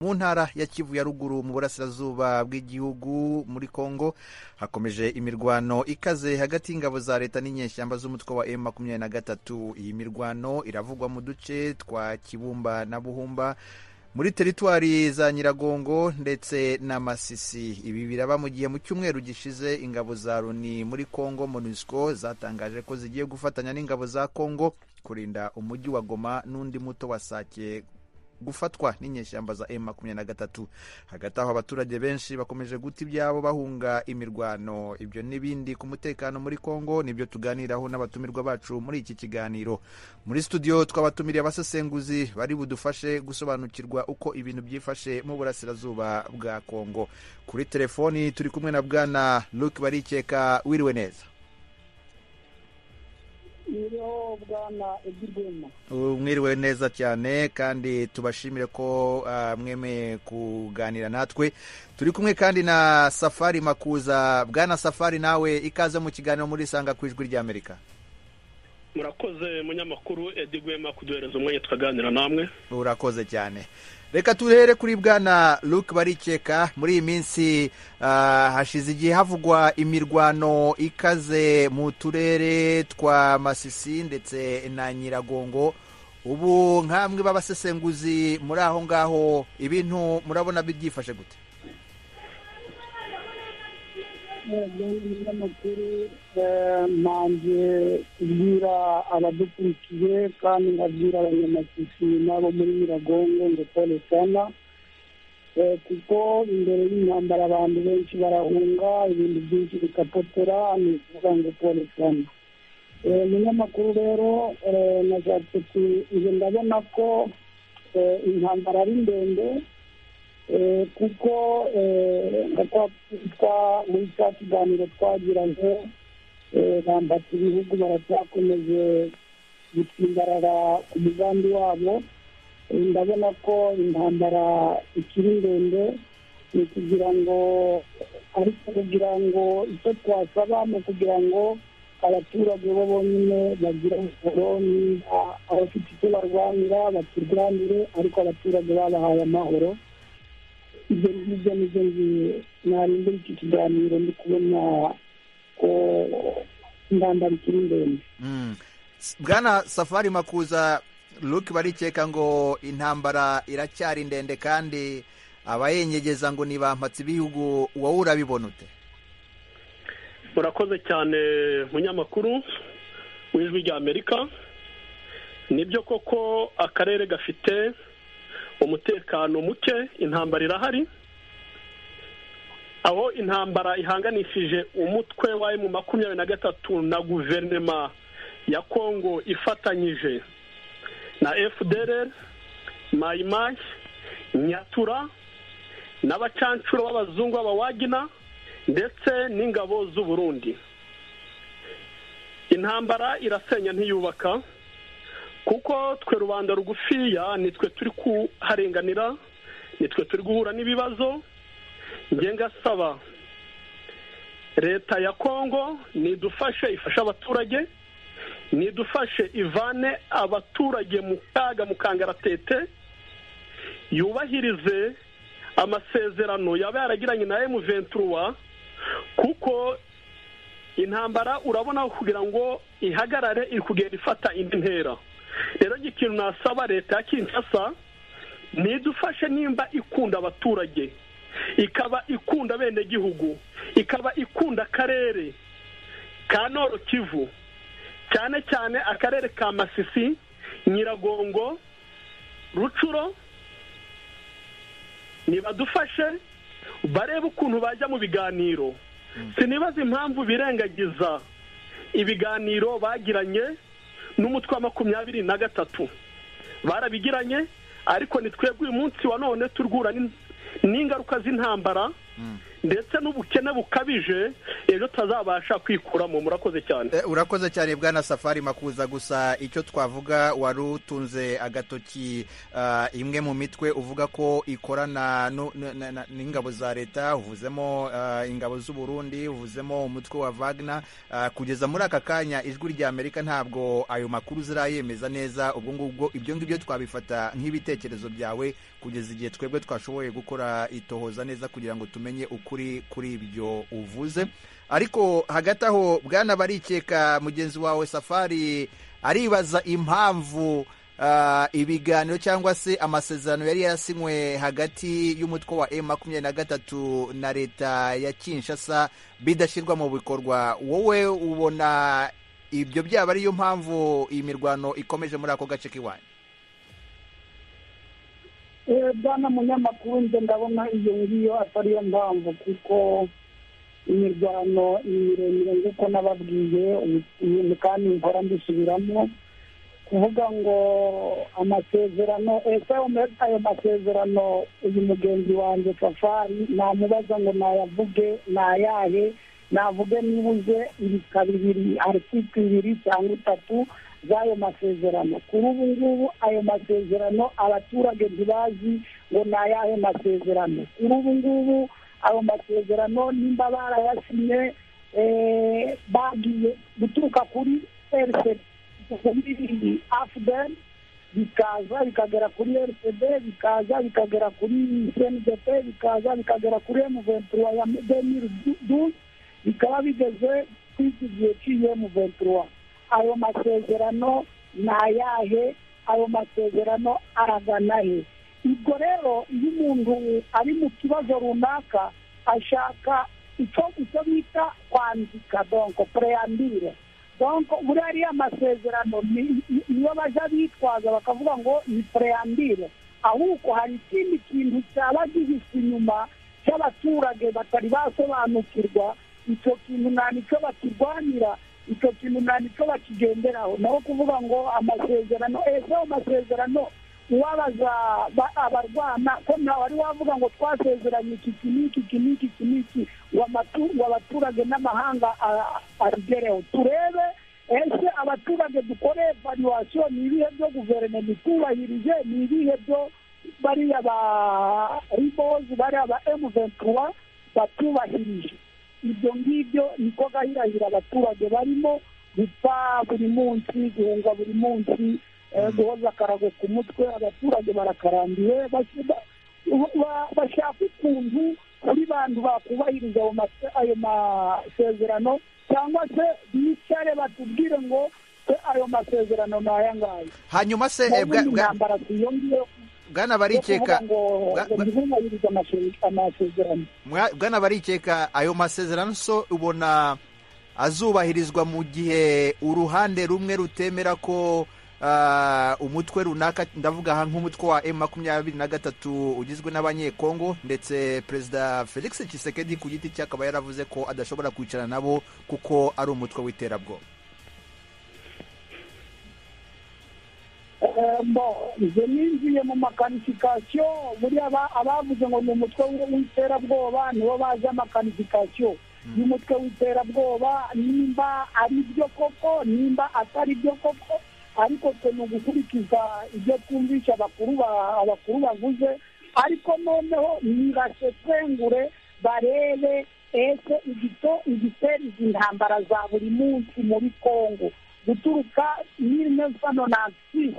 mu ntara ya kivu ya ruguru mu burasirazuba bw'igihugu muri kongo hakomeje imirwano ikaze hagati y'ingabo za leta n'inyeshyamba z'umutwe wa m makumyabiri na gatatu. Iyi mirwano iravugwa mu duce twa kibumba na buhumba muri teritwari za nyiragongo ndetse na masisi ibi biraba mu gihe mu cyumweru gishize ingabo za loni muri congo monusco zatangaje ko zigiye gufatanya n'ingabo za congo kurinda umujyi wa goma n'undi muto wa sake gufatwa n'inyeshyamba za m makumyabiri na gatatu. Hagati aho abaturage benshi bakomeje guta ibyabo bahunga imirwano. Ibyo n'ibindi ku mutekano muri congo ni byo tuganiraho n'abatumirwa bacu muri iki kiganiro. Muri studio twabatumiriye abasesenguzi bari budufashe gusobanukirwa uko ibintu byifashe mu burasirazuba bwa congo kuri telefoni turi kumwe na bwana luke barikeka wiriwe neza. Iriho bwana ebyigema mwiriwe neza cyane kandi tubashimire ko uh, mwemeye kuganira natwe. Turi kumwe kandi na safari makuza. Bwana safari nawe ikaze mu kiganiro muri sanga ku ijwi ry'amerika murakoze munyamakuru edi gwema kuduhereza umwanya tukaganira namwe. Urakoze cyane. Reka tuhere kuri bwana luke barikeka. Muri iyi minsi hashize igihe havugwa imirwano ikaze mu turere twa masisi ndetse na nyiragongo. Ubu nk'amwe b'abasesenguzi muri aho ngaho ibintu murabona byifashe gute? N'amakuru mpanje kubwira abadukurikiye kandi nkabwira abanyamasisi n'abo muri miragongo ngo pole sana kuko imbere y'intambara abantu benshi barahunga ibintu byinshi bikapotera ni ukuvuga ngo pole sana umunyamakuru rero nashatse nje ndabona ko intambara ari ndende kuko nka twa muri cya kiganiro twagiranye bambata ibihugu baracyakomeje gutsimbarara ku mugambi wabo. Ndabona ko intambara ikiri ndende ni ukugira ngo ariko kugira ngo icyo twasaba ni ukugira ngo abaturage bo bonyine bagira umusoro niba abafite icyo barwanira bakirwanire ariko abaturage babahaye amahoro. Ibyo ngibyo ni byo narimbura iki kiganiro ndi kubona ko ingamba ikiri ndende bwana safari makuza luke barikeka ngo intambara iracyari ndende kandi abayengegeza ngo ni bampatse ibihugu wowe urabibona ute urakoze cyane munyamakuru w'ijwi rya amerika ni byo koko akarere gafite umutekano muke intambara irahari. Aho intambara ihanganishije umutwe wa emu makumyabiri na gatatu na guverinoma ya kongo ifatanyije na fdr mayimayi nyatura n'abacancuro b'abazungu b'abawagina ndetse n'ingabo z'uburundi intambara irasenya ntiyubaka. Kuko twe rubanda rugufiya nitwe turi kuharenganira nitwe turi guhura n'ibibazo. Ngasaba leta ya kongo nidufashe ifashe abaturage nidufashe ivane abaturage mu kaga mu kangaratete yubahirize amasezerano yaba yaragiranye na emu venturuwa kuko intambara urabona kugira ngo ihagarare iri kugenda ifata indi ntera. Rero ikintu nasaba leta ya kinshasa nidufashe nimba ikunda abaturage. Ikaba ikunda bene gihugu ikaba ikunda akarere ka noro kivu cyane cyane akarere ka masisi nyiragongo rucuro. Nibadufashe barebe ukuntu bajya mu biganiro. Sinibaza impamvu birengagiza ibiganiro bagiranye. N'umutwe wa makumyabiri na gatatu. Barabigiranye ariko ni twebwe uyu munsi wa none turwura n'ingaruka z'intambara. Ndetse n'ubukene bukabije ejo tutazabasha kwikuramo murakoze cyane. Urakoze cyane bwana safari makuza. Gusa icyo twavuga wari utunze agatoki imwe mu mitwe uvuga ko ikorana n'ingabo za leta uvuzemo ingabo z'uburundi uvuzemo umutwe wa vagna kugeza muri aka kanya ijwi rya amerika ntabwo ayo makuru zirayemeza neza. Ubwo ngubwo ibyo ngibyo twabifata nk'ibitekerezo byawe kugeza igihe twebwe twashoboye gukora itohoza neza kugira ngo tumenye ukuri kuri ibyo uvuze. Ariko hagati aho bwana barikeka mugenzi wawe safari aribaza impamvu ibiganiro cyangwa se amasezerano yari yarasinywe hagati y'umutwe wa M makumyabiri na gatatu na leta ya Kinshasa bidashyirwa mu bikorwa. Wowe ubona ibyo byaba ariyo mpamvu iyi mirwano ikomeje muri ako gace k'iwanyu? Bwana munyamakuru nze ndabona iyo ngiyo atariyo mpamvu kuko imirwano miremire nk'uko nababwiye kandi mpora mbisubiramo kuvuga ngo amasezerano ese ayo masezerano uyu mugenzi wanjye safari namubaza ngo nayavuge nayahe navuge nibuze ibika bibiri article ibiri cyangwa itatu z'ayo masezerano. Kuri ubu ngubu ayo masezerano abaturage ntibazi ngo ni ayahe masezerano. Kuri ubu ngubu ayo masezerano nimba barayasinye bagiye guturuka kuri kuri afudeni bikaza bikagera kuri rcd bikaza bikagera kuri cndp bikaza bikagera kuri emuventura ya demiri duze bikaba bigeze kuri iki gihe cy'iyo emuventura ayo masezerano ni ayahe? Ayo masezerano aragana he? Ubwo rero iyo umuntu ari mu kibazo runaka ashaka icyo bita kwandika. Donko pureyambire donko muri ariya masezerano niyo bajya bitwaza bakavuga ngo ni pureyambire ahubwo hari ikindi kintu cyaba gihise inyuma cy'abaturage batari basobanukirwa icyo kintu nta ni cyo bakirwanira. Icyo kintu nta ni cyo bakigenderaho. Naho kuvuga ngo amasezerano ese ayo masezerano uwabaza abarwana ko nawe wari wavuga ngo twasezeranye iki iki n'iki iki n'iki iki n'iki ngo abaturage n'amahanga abigereho turebe ese abaturage dukore evaluwasiyo ni ibihe byo guverinoma itubahirije ni ibihe byo bariya ba ribozi bariya ba emu ventura batubahirije ibyo ngibyo niko gahirahira abaturage barimo gupfa buri munsi guhunga buri munsi guhoza akarago ku mutwe. Abaturage barakarambiwe bashaka ukuntu kuri bantu bakubahiriza ayo masezerano cyangwa se bicare batubwire ngo ayo masezerano ni aya ngaya hanyuma se intambara ziyongeyeho bwana barikeka bwana barikeka ayo masezerano so ubona azubahirizwa mu gihe uruhande rumwe rutemera ko umutwe runaka ndavuga nk'umutwe wa emu makumyabiri na gatatu ugizwe n'abanyekongo ndetse perezida felix Tshisekedi ku giti cye akaba yaravuze ko adashobora kwicara nabo kuko ari umutwe w'iterabwoba. Ibyo ninjiye mu makanifikasiyo buriya abavuze ngo ni umutwe w'iterabwoba nibo bazi amakanifikasiyo y'umutwe w'iterabwoba nimba ari byo koko nimba atari byo koko ariko twe ni ugukurikiza ibyo twumvisha abakuru bavuze. Ariko noneho nibasesengure barebe ese igitera izi ntambara za buri munsi muri congo guturuka mille neuf cent nonante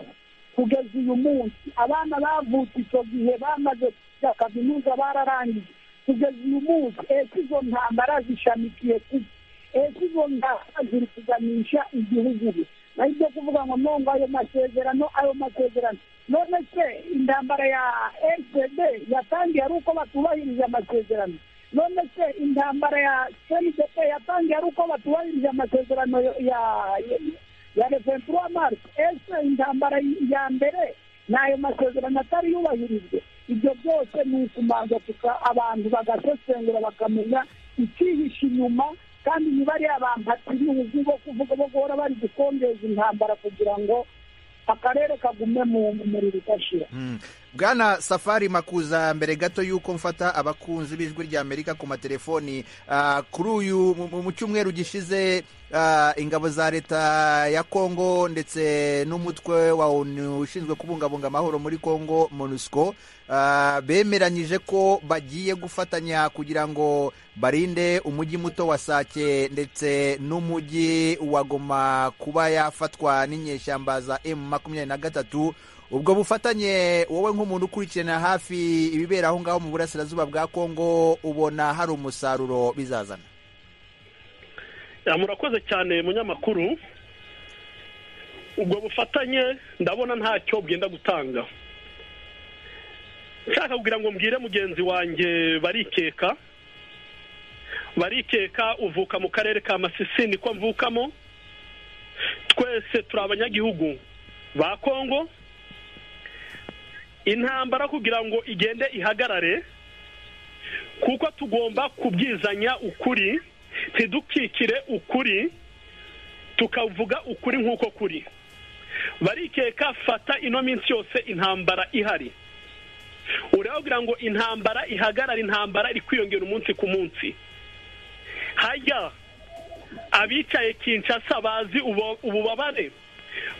kugeza uyu munsi. Abana bavutse icyo gihe bamaze kujya kaminuza bararangije. Kugeza uyu munsi ese izo ntambara zishamikiye kuki ese izo ntambara ziri kuganisha igihugu naho ibyo kuvuga ngo nongo ayo masezerano ayo masezerano. None se intambara ya rcd yatangiye ari uko batubahirije amasezerano? Bakamenya icyihishe inyuma kandi niba ari abantu ibihugu bo guhora bari gukongeza intambara kugira ngo mu muriro udashira bwana safari makuza mbere gato y'uko mfata abakunzi b'ijwi rya amerika ku matelefoni kuri uyu mu cyumweru gishize ingabo za leta ya kongo ndetse n'umutwe wa onu ushinzwe kubungabunga amahoro muri kongo monusco bemeranyije ko bagiye gufatanya kugira ngo barinde umujyi muto wa sake ndetse n'umujyi wa goma kuba yafatwa n'inyeshyamba za emu makumyabiri na gatatu. Ubwo bufatanye wowe nk'umuntu ukurikirana hafi ibibera aho ngaho mu burasirazuba bwa kongo ubona hari umusaruro bizazana? Murakoze cyane munyamakuru. Ubwo bufatanye ndabona ntacyo bwenda gutanga. Nshaka kugira ngo mbwire mugenzi wanjye barikeka. Barikeka uvuka mu karere ka masisi niko mvukamo. Twese turi abanyagihugu ba kongo. Intambara kugira ngo igende ihagarare kuko tugomba kubwizanya ukuri ntidukikire ukuri tukavuga ukuri nk'uko kuri. Barikeka fata ino minsi yose intambara ihari. Urababwira ngo intambara ihagarara intambara iri kwiyongera umunsi ku munsi. Hajya abicaye kinshasa bazi ububabare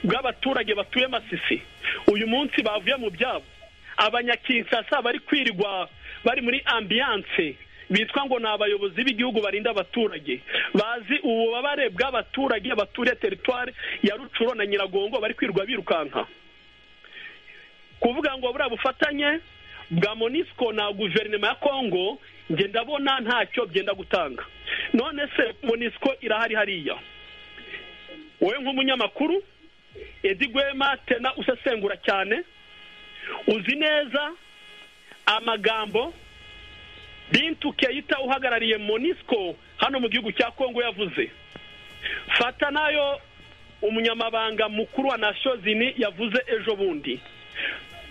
bw'abaturage batuye masisi. Uyu munsi bavuye mu byabo. Abanyakinshasa bari kwirirwa bari muri ambiyanse bitwa ngo ni abayobozi b'igihugu barinda abaturage. Bazi ububabare bw'abaturage baturiye teritwari ya rucuro na nyiragongo bari kwirirwa birukanka. Kuvuga ngo buriya bufatanye bwa monisco na guverinoma ya kongo njye ndabona ntacyo byenda gutanga. None se monisco irahari hariya. Wowe nk'umunyamakuru edi gwema tena usesengura cyane. Uzi neza amagambo bintu keyita uhagarariye monisco hano mu gihugu cya kongo yavuze. Fata na yo umunyamabanga mukuru wa nashozini yavuze ejo bundi.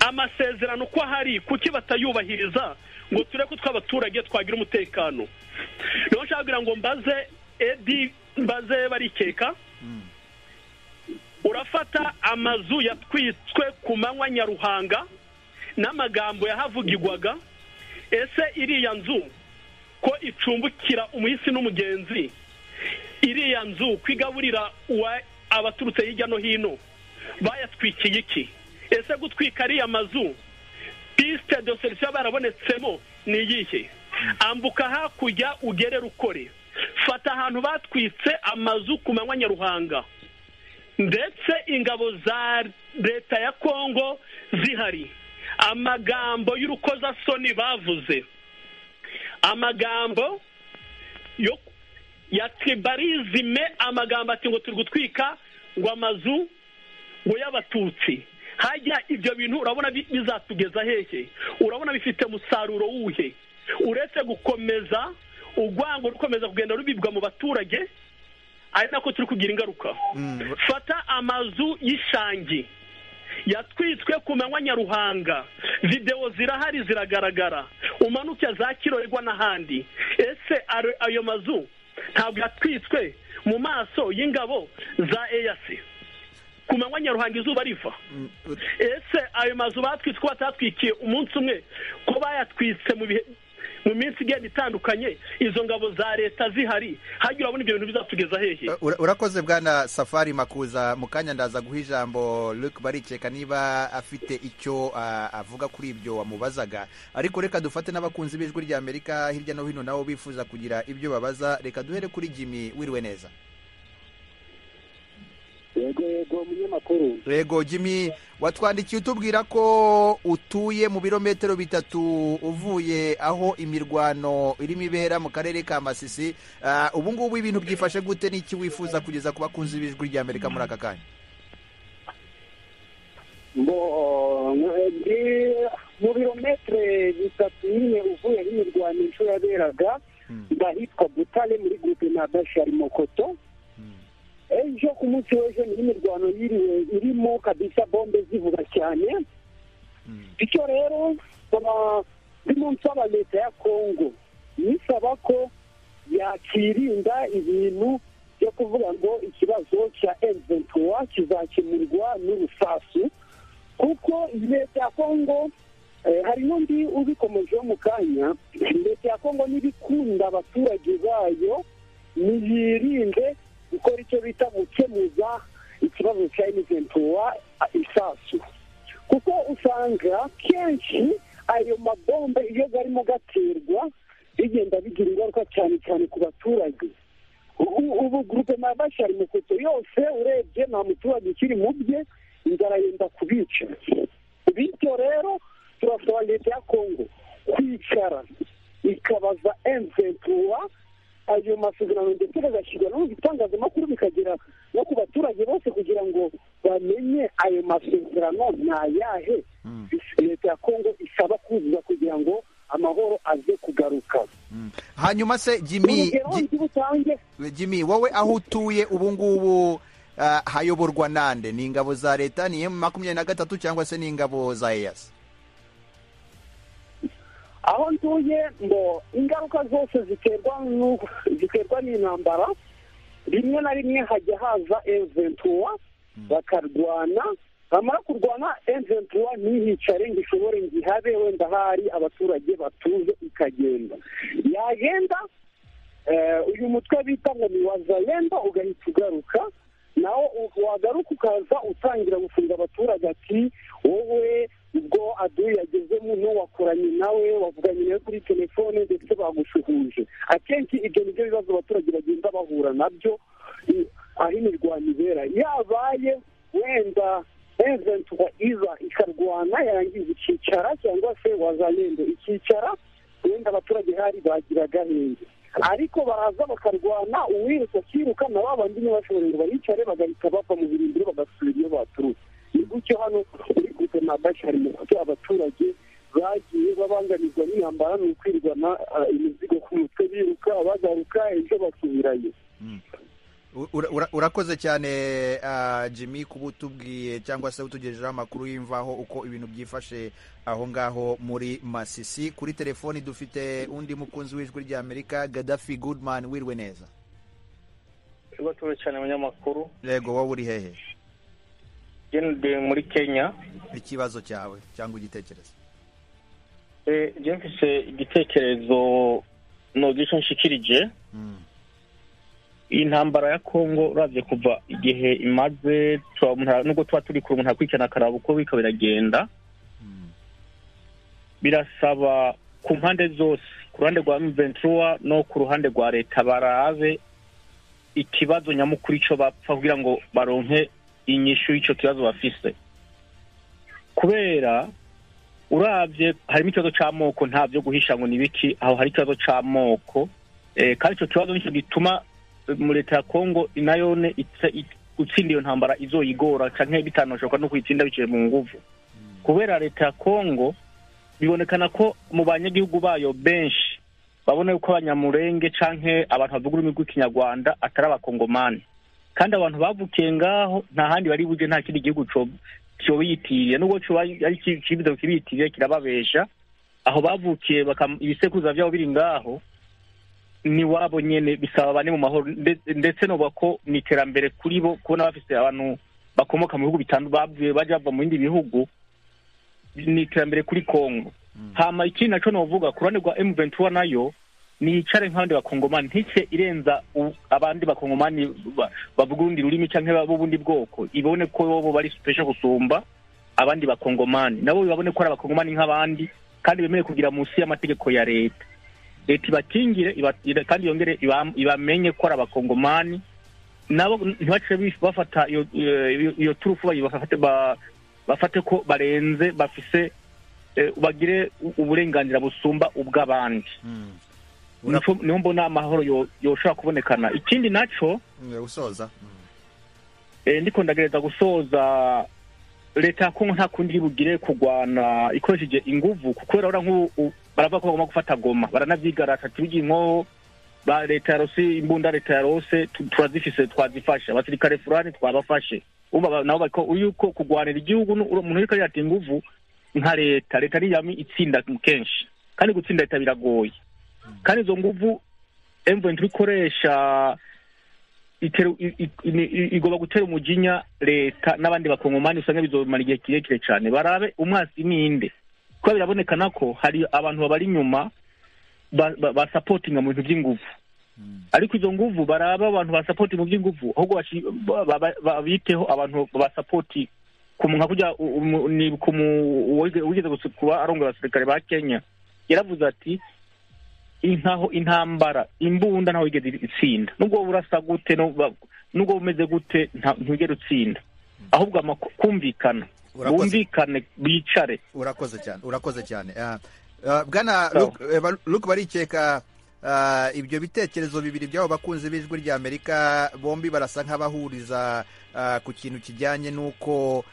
Amasezerano uko ahari kuki batayubahiriza? Ngo turebe ko tw'abaturage twagira umutekano. Niyo nshaka kugira ngo mbaze edi mbaze barikeka. Urafata amazu yatwitswe ku manywa nyaruhanga n'amagambo yahavugirwaga ese iriya nzu ko icumbukira umuhisi n'umugenzi? Iriya nzu kwigaburira abaturutse hirya no hino? Bayatwikiye iki? Ese gutwika ariya mazu pisite de serisiyo barabonetsemo ni iyihe? Ambuka hakurya ugere rukore. Fata ahantu batwitse amazu ku manywa nyaruhanga. Ndetse ingabo za leta ya kongo zihari. Amagambo y'urukozasoni bavuze. Amagambo yo ya tribarizime amagambo ati ngo turi gutwika ngo amazu ngo y'abatutsi. Hajya ibyo bintu urabona bizatugeza hehe? Urabona bifite umusaruro wuhe? Uretse gukomeza urwango rukomeza kugenda rubibwa mu baturage ari nako turi kugira ingaruka. Fata amazu y'ishangi yatwitswe ku manywa nyaruhanga. Videwo zirahari ziragaragara. Umanuke za kirorerwa n'ahandi. Ese ayo mazu ntabwo yatwitswe mu maso y'ingabo za eyasi ku manywa nyaruhanga izuba riva. Ese ayo mazu batwitse ko batatwikiye umunsi umwe ko bayatwitse mu bihe mu minsi igenda itandukanye izo ngabo za leta zihari hajya urabona ibyo bintu bizatugeza hehe. Urakoze bwana safari makuza mu kanya ndaza guha ijambo Luke barikeka niba afite icyo avuga kuri ibyo wamubazaga. Ariko reka dufate n'abakunzi b'ijwi rya amerika hirya no hino nabo bifuza kugira ibyo babaza. Reka duhere kuri jimmy wiriwe neza. Yego yego munyamakuru yego jimmy watwandikiye utubwira ko utuye mu birometero bitatu uvuye aho imirwano irimo ibera mu karere ka masisi. Ubu ngubu ibintu byifashe gute? N'iki wifuza kugeza ku bakunzi b'ijwi rya amerika muri aka kanya? Mu birometero bitatu nyine uvuye aho imirwano inshuro yaberaga ndahitwa butare muri gurupe na bashari mokoto. Ejo ku munsi w'ejo ni ho imirwano yiriwe irimo kabisa bombe zivuga cyane bityo rero ndimo nsaba leta ya kongo nisaba ko yakirinda ibintu byo kuvuga ngo ikibazo cya emuventura kizakemurwa n'urusasu kuko leta ya kongo hari n'undi ubikomejeho mu kanya leta ya kongo n'ibikunda abaturage bayo ntiyirinde gukora icyo bita gukemuza ikibazo cya emuventura isasu. Kuko usanga kenshi ayo mabombe iyo arimo gaterwa bigenda bigira ingaruka cyane cyane ku baturage. Ubu gurupe mabashari mukoto yose urebye nta muturage ukiri mu bye inzara yenda kubica. Bityo rero turasaba leta ya kongo kwicara ikabaza emventura ayo masezerano ndetse bagashyirwa no mu bitangazamakuru bikagera no ku baturage bose kugira ngo bamenye ayo masezerano ni ayahe leta ya kongo isaba kuzuza kugira ngo amahoro aze kugaruka. Hanyuma se jimmy jimmy wowe aho utuye ubu ngubu ah, hayoborwa nande? Ni ingabo za leta ni emu makumyabiri na gatatu cyangwa se ni ingabo za eyasi aho ntuye ngo ingaruka zose ziterwa n'intambara rimwe na rimwe hajya haza eventura bakarwana. Bamara kurwana eventura ntihicare ngo ishobore ngo ihabe wenda hari abaturage batuze ikagenda. Yagenda eh, uyu mutwe bita ngo ni wazalenda ugahita ugaruka. Nawo u- wagaruka ukaza utangira gufunga abaturage ati wowe ubwo aduyi yagezemo n'uwakoranye nawe wavuganye nawe kuri telefone ndetse bagushuhuje. Akenshi ibyo ni byo bibazo abaturage bagenda bahura na byo aho imirwano ibera. Yabaye wenda eventuwa iza ikarwana yarangiza ikicara cyangwa se wazalendo ikicara wenda abaturage hari bagira agahenge ariko baraza bakarwana uwirutse akiruka na ba bandi ntibashobore ngo baricare bagahita bava mu birindiro bagasubira iyo baturutse. Ni gutyo hano muri gurupe na bashari mu kuko abaturage bagiye babangamirwa n'intambara ni ukwirwana ah, imizigo ku mutwe biruka bagaruka ejo basubirayo. Urakoze cyane ah, jimmy kuba utubwiye cyangwa se utugejejeho amakuru y'imvaho uko ibintu byifashe aho ngaho muri masisi. Kuri telefoni dufite undi mukunzi w'ijwi ry'amerika gadafi goodman. Wiriwe neza. Batuwe cyane abanyamakuru yego wowe uri hehe? Muri kenya. Ikibazo cyawe cyangwa igitekerezo? Eh, je mfise igitekerezo nogisha nshikirije. Mm, iyi ntambara ya kongo uravye kuva igihe imaze nubwo tuba turi kure umuntu akurikirana akaraba uko biriko biragenda. Mm, birasaba ku mpande zose ku ruhande rwa M23 no ku ruhande rwa leta barabe ikibazo nyamukuru ico bapfa kugira ngo baronke inyishu y'ico kibazo bafise. Kubera uravye harimo ikibazo c'amoko nta vyo guhisha ngo ni biki aho hari ikibazo c'amoko eh, kandi ico kibazo nico gituma mu leta ya kongo nayone gutsinda iyo ntambara izoyigora canke bitanoshoka no kuyitsinda biciye mu nguvu. Kubera leta ya kongo bibonekana ko mu banyagihugu bayo benshi babona yuko abanyamurenge canke abantu bavuga ururimi rw'ikinyarwanda atari abakongomani. Kandi abantu bavukiye ngaho nta handi bari buje nta kindi gihugu co cobiyitiriye nubwo ari iki- ikibizo kibitiriye kirababesha aho bavukiye ibisekuruza vyabo biri ngaho ni wabo nyene bisaba bane mu mahoro nde- ndetse novuga ko ni iterambere kuri bo kubona bafise abantu bakomoka mu bihugu bitandu bavuye baja bava mu bindi bihugu ni iterambere kuri kongo. Hama ikindi naco novuga ku ruhande rwa M23 na yo nicare nk'abandi bakongomani. Ntice irenza abandi bakongomani ba- bavuga urundi rurimi canke b'ubundi bwoko. Ibone ko bobo bari special gusumba abandi bakongomani. Nabo babone ko ari abakongomani nk'abandi kandi bemeye kugira munsi y'amategeko ya leta. Leta ibakingire kandi yongere iba- ibamenye ko ari abakongomani. Nabo ntibace bafata iyo turufu bafate ko barenze bafise eh, bagire uburenganzira busumba ubw'abandi. Mm. Nico- ni ho mbona amahoro yo- yoshobora kubonekana. Ikindi naco Mm, usoza Mm, eh, ndiko ndagereza gusoza leta ya kongo nta kundi bugire kurwana ikoresheje inguvu kuko urabona nk'ubu baravuga ko bagomba gufata goma baranavyigarata tubigiye nko ba leta yarose imbunda leta yarose tu- turazifise twazifashe. Abasirikare fulani twabafashe. Umva nabo bariko yuko kurwanira igihugu umuntu ariko yata inguvu nka leta. Leta niyami itsinda kenshi. Kandi gutsinda leta biragoye. Kandi izo nguvu M23 ikoresha itera- i- i- i- i- igomba gutera umujinya leta n'abandi bakongomani usanga bizomara igihe kirekire cyane barabe umwasi ninde kuko birabonekana ko hari abantu babari inyuma ba- ba- basapotinga mu bintu by'inguvu. Ariko izo nguvu baraba abantu basapoti mu by'inguvu ahubwo bashi- ba- ba- ba- biteho abantu basapoti ku nka umu- ni ku wigeze kuba arongoye abasirikare ba kenya. Yaravuze ati intaho intambara imbunda ntaho wigeze itsinda. Nubwo burasa gute nubwo bumeze gute ntugere utsinda. Ahubwo kumvikana. Bumvikane bicare. Urakoze cyane urakoze cyane. Bwana luke barikeka ibyo bitekerezo bibiri by'abo bakunzi b'ijwi rya amerika bombi barasa nk'abahuriza ku kintu kijyanye n'uko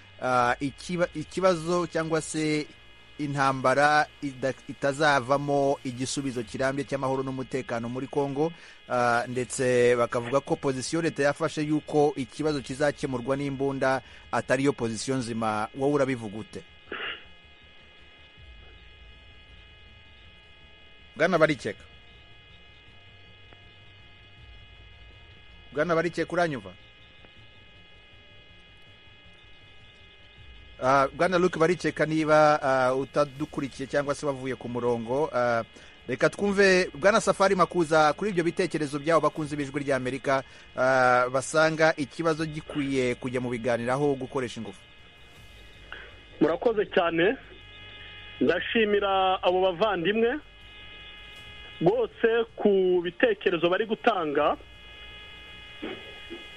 ikibazo cyangwa se intambara itazavamo igisubizo kirambye cy'amahoro n'umutekano muri congo ndetse bakavuga ko pozisiyo leta yafashe y'uko ikibazo kizakemurwa n'imbunda atariyo pozisiyo nzima. Wowe urabivuga ute? Bwana barikeka bwana barikeka uranyumva? Bwana luke barikeka niba utadukurikiye cyangwa se wavuye ku murongo. Reka twumve bwana safari makuza kuri ibyo bitekerezo byabo bakunze b'ijwi rya amerika. Basanga ikibazo gikwiye kujya mu biganiraho gukoresha ingufu. Murakoze cyane. Ndashimira abo bavandimwe rwose ku bitekerezo bari gutanga.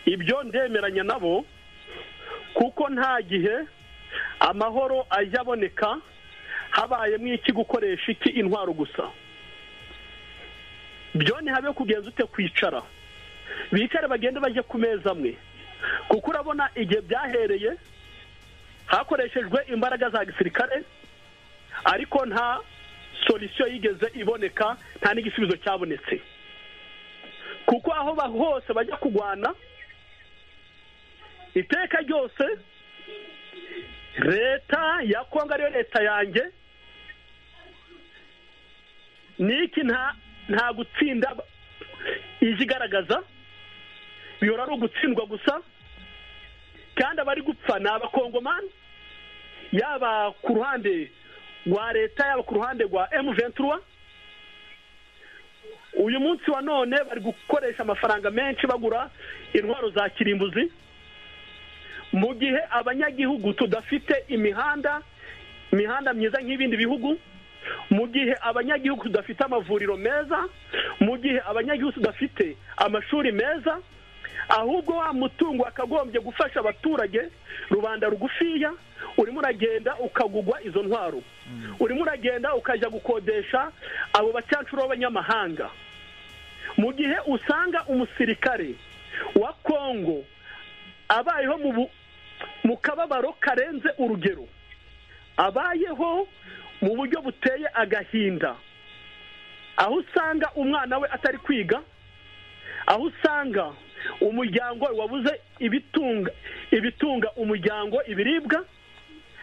Ibyo ndemeranya nabo kuko nta gihe amahoro ajya aboneka habayemo iki gukoresha iki intwaro gusa? Byo ntihabe kugenza ute kwicara? Bicare bagende bajye ku meza amwe. Kuko urabona igihe byahereye hakoreshejwe imbaraga za gisirikare ariko nta solisiyo yigeze iboneka nta n'igisubizo cyabonetse. Kuko aho hose bajya kurwana iteka ryose leta ya kongo ariyo leta yanjye. Niki nta nta gutsinda ije igaragaza bihora ari ugutsindwa gusa. Kandi abari gupfa ni abakongomani. Yaba ku ruhande rwa leta yaba ku ruhande rwa emu ventura uyu munsi wa none bari gukoresha amafaranga menshi bagura intwaro za kirimbuzi. Mu gihe abanyagihugu tudafite imihanda imihanda myiza nk'ibindi bihugu mu gihe abanyagihugu tudafite amavuriro meza mu gihe abanyagihugu tudafite amashuri meza ahubwo wa mutungo wakagombye gufasha abaturage rubanda rugufiya urimo uragenda ukagugwa izo ntwaro. Urimo uragenda ukajya gukodesha abo bacancuro b'abanyamahanga. Mu gihe usanga umusirikare wa kongo abayeho mu kababaro karenze urugero. Abayeho mu buryo buteye agahinda. Aho usanga umwana we atari kwiga aho usanga umuryango wabuze ibitunga ibitunga umuryango ibiribwa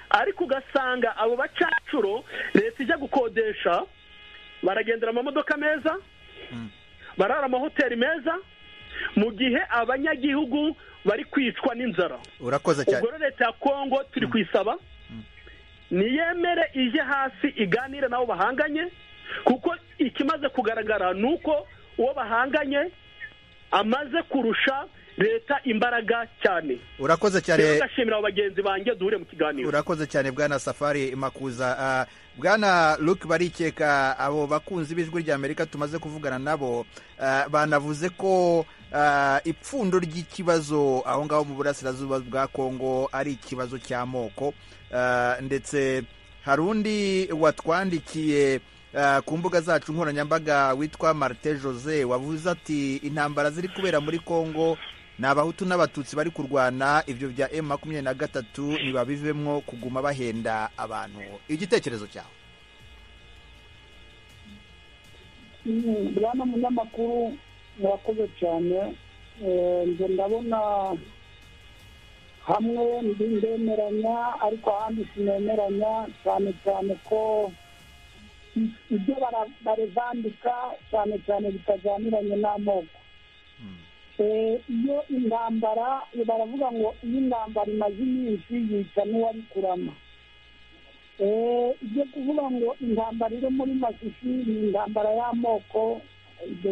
ariko ugasanga abo bacacuro leta ijya gukodesha baragendera amamodoka meza barara amahoteli meza mu gihe abanyagihugu bari kwicwa n'inzara. Urakoze cyane. Ubwo leta ya kongo turi kuyisaba niyemere ije hasi iganire nabo bahanganye kuko ikimaze kugaragara ni uko uwo bahanganye amaze kurusha leta imbaraga cyane. Urakoze cyane. Ndashimira bagenzi banjye duhure mu kiganiro. Urakoze cyane bwana safari makuza bwana luke barikeka abo bakunzi b'ijwi rya amerika tumaze kuvugana nabo banavuze ko ipfundo ry'ikibazo aho ngaho mu burasirazuba bwa kongo ari ikibazo cy'amoko ndetse hari undi watwandikiye ku mbuga zacu nkoranyambaga witwa marite jose wavuze ati intambara ziri kubera muri congo ni abahutu n'abatutsi bari kurwana ibyo bya emu makumyabiri na gatatu ntibabivemo kuguma bahenda abantu. Igitekerezo cyawe. Bwana munyamakuru murakoze cyane njye ndabona hamwe ndemeranya ariko ahandi sinemeranya cyane cyane ko ibyo barevandika cyane cyane bitajyaniranye n'amoko. Iyo intambara baravuga ngo iyo intambara imaze iminsi yica n'uwari kurama. Ibyo kuvuga ngo intambara iri muri masisi ni intambara y'amoko ibyo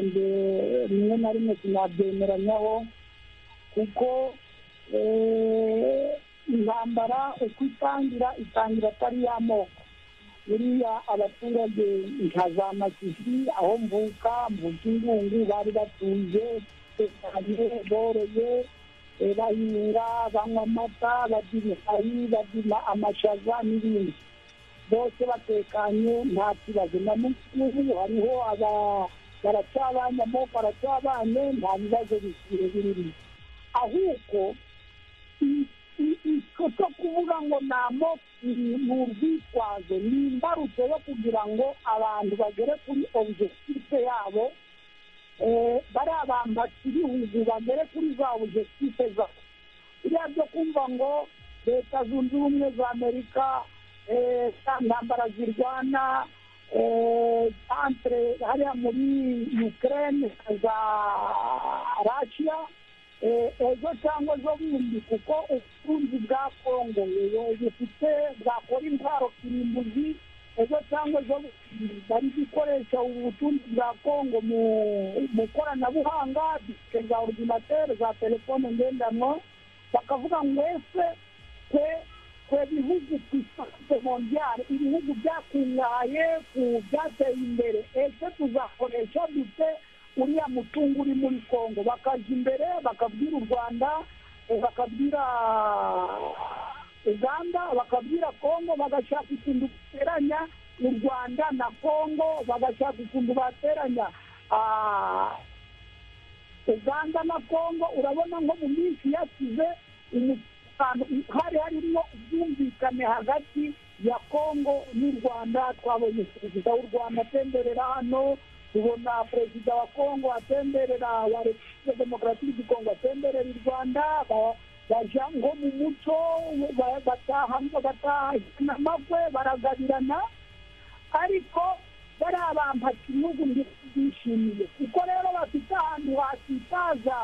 rimwe na rimwe sinabyemeranyaho kuko intambara uko itangira itangira atari iy'amoko buriya abaturage nka za masisi aho mvuka mvuka ingungu bari batuje batekanye boroye bahinga banywa amata barya ibihari barya amashaza n'ibindi bose batekanye nta kibazo na n'ubu hariho aba baracyabanye amoko aracyabanye nta bibazo birimo ahubwo icyo cyo kuvuga ngo ni amoko ni urwitwazo ni imbarutso yo kugira ngo abantu bagere kuri objective yabo bariya bambata ibihugu bagere kuri za objective zabo biriya byo kumva ngo leta zunze ubumwe za amerika eh, za ntambara zirwana entre hariya muri ukraine za eh, ejo cyangwa ejo bundi kuko ubutunzi bwa kongo bufite bwakora intwaro kirimbuzi ejo cyangwa bundi bari gukoresha ubu butunzi bwa kongo mu koranabuhanga disike za ordinateur za telefone ngendanwa bakavuga ngo ese twe twe bihugu ku isante mondiale ibihugu byakungahaye ku byateye imbere ese tuzakoresha dute uriya mutungo uri muri kongo. Bakajya imbere bakabwira u rwanda eh, bakabwira uganda bakabwira kongo bagashaka ikintu bateranya u rwanda na kongo bagashaka ikintu bateranya ah, uganda na kongo. Urabona nko mu minsi yasize hari harimo ubwumvikane hagati ya kongo n'u rwanda. Twabonye perezida w'u rwanda atemberera hano. Tubona perezida wa kongo atemberera wa repubulika demokarasi du kongo atemberera i rwanda. Ba- baja ngo mu muco ba- bataha amagwe baragabirana ariko bariya bampata ibihugu bishimiye. Kuko rero bafite ahantu hasitaza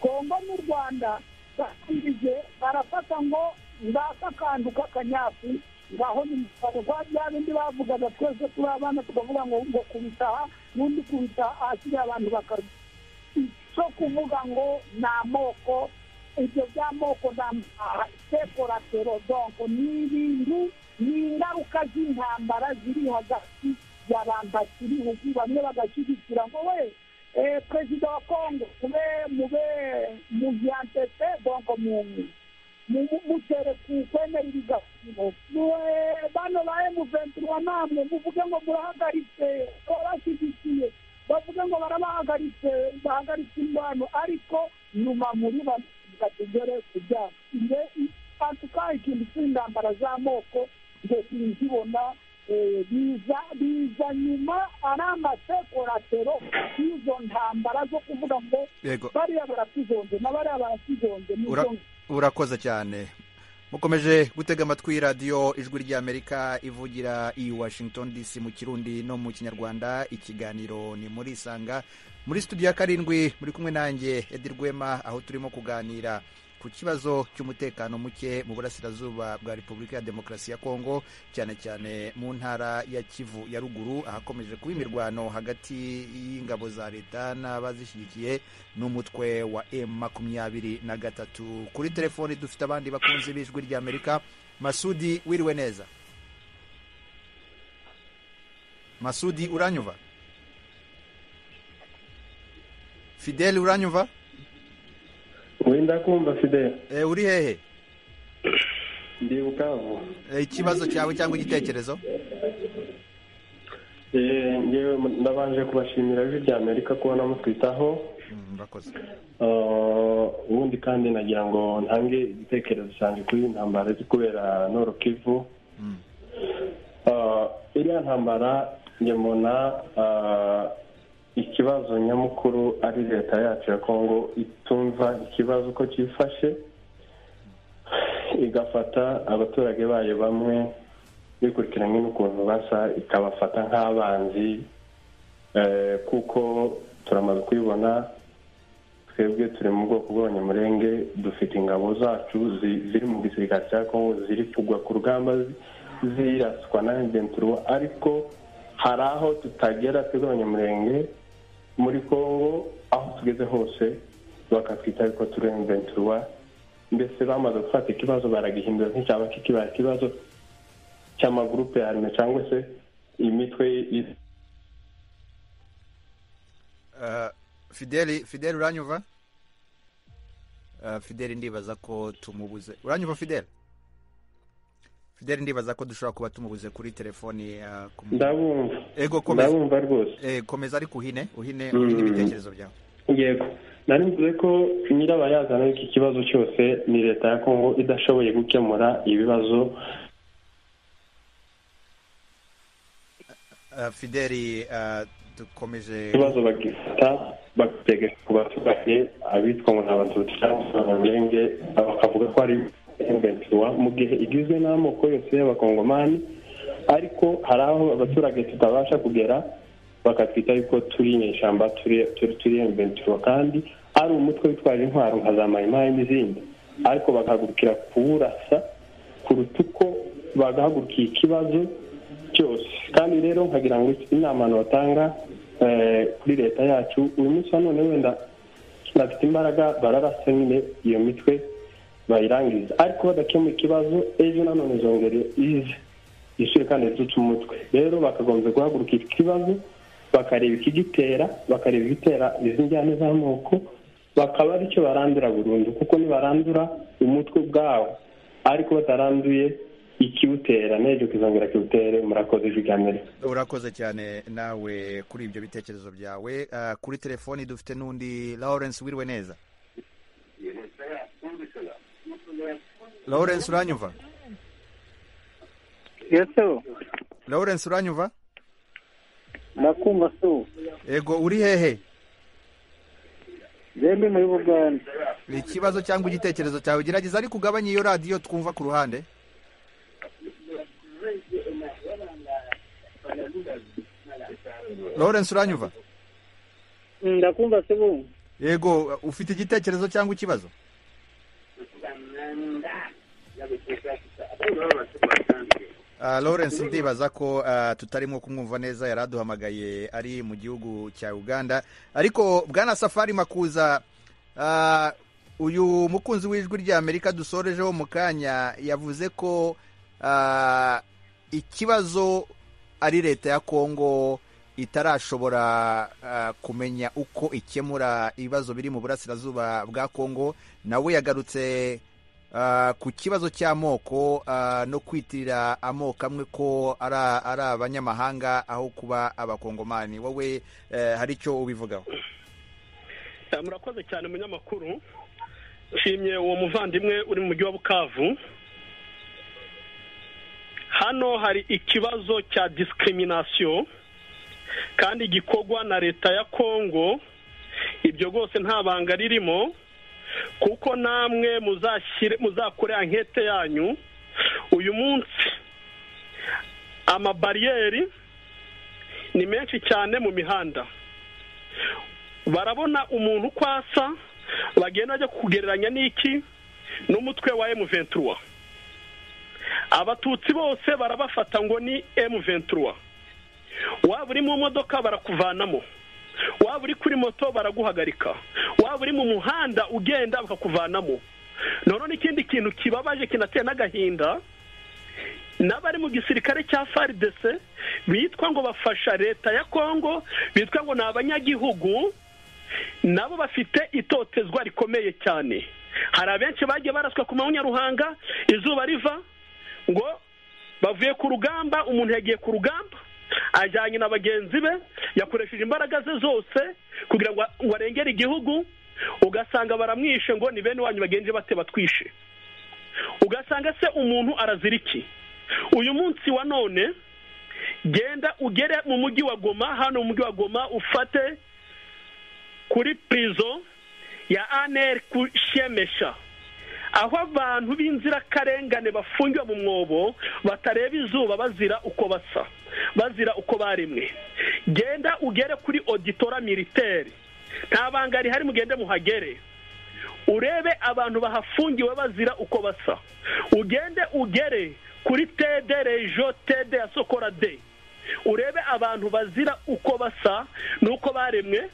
kongo n'u rwanda basangije barafata ngo ngaka akantu k'akanyafu ngaho ni kwa bya bindi bavugaga twese turi abana tukavuga ngo ngo kubitaha n'undi kubita ahashyiriye abantu bakarya icyo kuvuga ngo ni amoko ibyo by'amoko ni sekoratero donko ni ibintu ni ingaruka z'intambara ziri hagati y'abantu ibihugu bamwe bagashyigikira ngo we eh, perezida wa kongo mube mube muvyantete donko mu mu- mutere ku kwemera ibiganiro Mwe- bano ba emuventura namwe muvuge ngo murahagaritse barashyigikiye bavuge ngo barabahagaritse bahagaritse ingwano ariko nyuma muri bavuga tugere ku nge antuka ikintu cy'intambara z'amoko nge sinzibona eh, biza biza nyuma ari amasekoratero y'izo ntambara zo kuvuga ngo bariya baratuzonze na bariya baratuzonze urakoze cyane. Mukomeje gutega amatwi radiyo ijwi ry'amerika ivugira i washington dc mu kirundi no mu kinyarwanda. Ikiganiro ni muri isanga muri studio ya karindwi muri kumwe nanjye edi rwema aho turimo kuganira. Ku kibazo cy'umutekano muke mu burasirazuba bwa repubulika ya demokarasi ya kongo cyane cyane mu ntara ya kivu ya ruguru ahakomeje kuba imirwano hagati y'ingabo za leta n'abazishyigikiye n'umutwe wa m makumyabiri na gatatu. Kuri telefoni dufite abandi bakunzi b'ijwi ry'amerika masudi wiriwe neza masudi uranyumva fideli uranyumva wenda kumva fidele e, uri hehe? Ndi bukavu. E, ikibazo cyawe cyangwa igitekerezo? Eh, ngewe ndabanje kubashimira ijwi rya amerika kubona mutwitaho. Mm, murakoze. Ah, ubundi kandi nagira ngo ntange igitekerezo cyanjye kuri iyi ntambara iri kubera noro kivu. Mm. Ah, iriya ntambara njye mbona ah, ikibazo nyamukuru ari leta yacu ya kongo itumva ikibazo uko cyifashe igafata abaturage bayo bamwe bikurikiranye n'ukuntu basa ikabafata nk'abanzi eh, kuko turamaze kubibona twebwe turi mu bwoko bw'abanyamurenge dufite ingabo zacu zi- ziri mu gisirikare cya kongo ziri kugwa ku rugamba zi- ziraswa na ventura ariko hari aho tutagera twebwe abanyamurenge muri kongo aho tugeze hose bakatwita ariko turi ventura mbese bamaze gufata ikibazo baragihindura nk'icyaba kikibaye ikibazo cy'amagurupe arme cyangwa se imitwe Uh, fideli fideli uranyumva Uh, fideli ndibaza ko tumubuze. Uranyumva fideli? Fideli ndibaza ko dushobora kuba tumubuze kuri telefoni kumu- ndabumva. Ego ndabumva rwose. Eh, komeza ariko uhine uhine Mm. uhine ibitekerezo byawe. Yego. Nari mvuze ko nyirabayazana w'iki kibazo cyose ni leta ya kongo idashoboye gukemura ibibazo. Uh, fideli dukomeje ibibazo bagifata bategeka ku baturage abitwa ngo ni abatutsi cyangwa se abanyenge bakavuga ko ari embentuwa mu gihe igizwe n'amoko yose y'abakongomani ariko hari aho abaturage tutabasha kugera bakatwita yuko turi inyeshyamba turi embentuwa kandi ari umutwe witwaje intwaro nka za mayimayi n'izindi. Ariko bagahagurukira kuwurasa kuruta uko bagahagurukiye ikibazo cyose. Kandi rero nkagira ngo inama batanga eh, kuri leta yacu uyu munsi wa none wenda bafite imbaraga bararasa nyine iyo mitwe. Bayirangiza. Ariko badakemura ikibazo ejo nanone izongere ize. Isure kandi zitutse umutwe. Rero bakagombye guhagurukira ikibazo bakareba ikigitera bakareba igitera izi njyane z'amoko bakaba ari cyo barandura burundu kuko nibarandura umutwe ubwawo ariko bataranduye ikiwutera n'ejo kizongera kiwutere murakoze ijwi urakoze cyane nawe kuri ibyo bitekerezo byawe. Uh, kuri telefoni dufite n'undi lawrence wiriwe neza lawrence uranyumva. Yesu lawrence uranyumva? Ndakumva su ego uri hehe? Ndi muri buganda ikibazo cyangwa igitekerezo cyawe? Gerageza ariko ugabanye iyo radiyo twumva ku ruhande. Lawrence uranyumva? Ndakumva se yego ufite igitekerezo cyangwa ikibazo? Lawrence ndibaza ko uh, tutarimo kumwumva neza yari aduhamagaye ari mu gihugu cya uganda. Ariko bwana safari makuza uh, uyu mukunzi w'ijwi rya amerika dusorejeho mu kanya yavuze ko ikibazo ari leta ya kongo itarashobora uh, kumenya uko ikemura ibibazo biri mu burasirazuba bwa kongo nawe yagarutse uh, ku kibazo cy'amoko uh, no kwitirira amoko amwe ko ari abanyamahanga aho kuba abakongomani. Wowe hari icyo ubivugaho? Eh, murakoze cyane munyamakuru nshimye uwo muvandimwe uri mu mujyi wa bukavu. Hano hari ikibazo cya discrimination kandi gikorwa na leta ya kongo ibyo rwose nta banga ririmo kuko namwe muzakore ankete yanyu. Uyu munsi amabariyeri ni menshi cyane mu mihanda. Barabona umuntu uko asa bagenda bajya kugereranya n'iki? N'umutwe wa emu ventura abatutsi bose barabafata ngo ni emu ventura waba uri mu modoka barakuvanamo. Waba uri kuri moto baraguhagarika. Waba uri mu muhanda ugenda bakakuvanamo. Noneho n'ikindi kintu kibabaje kinateye n'agahinda. N'abari mu gisirikare cya faridese bitwa ngo bafasha leta ya kongo bitwa ngo ni abanyagihugu nabo bafite itotezwa rikomeye cyane. Hari abenshi bagiye baraswa ku manywa nyaruhanga izuba riva ngo bavuye ku rugamba umuntu yagiye ku rugamba. Ajyanye na bagenzi be yakoresheje imbaraga ze zose kugira ngo arengere igihugu ugasanga baramwishe ngo ni bene wanyu bagenzi bate batwishe. Ugasanga se umuntu arazira iki? Uyu munsi wa none genda ugere mu mujyi wa goma hano mu mujyi wa goma ufate kuri pirizo ya aneri shemesha aho abantu b'inzirakarengane bafungiwe mu mwobo batareba izuba bazira uko basa bazira uko baremwe genda ugere kuri oditora militeri nta banga rihari mugende muhagere. Urebe abantu bahafungiwe bazira uko basa. Ugende ugere kuri tede rejo tede ya sokora de urebe abantu bazira uko basa n'uko baremwe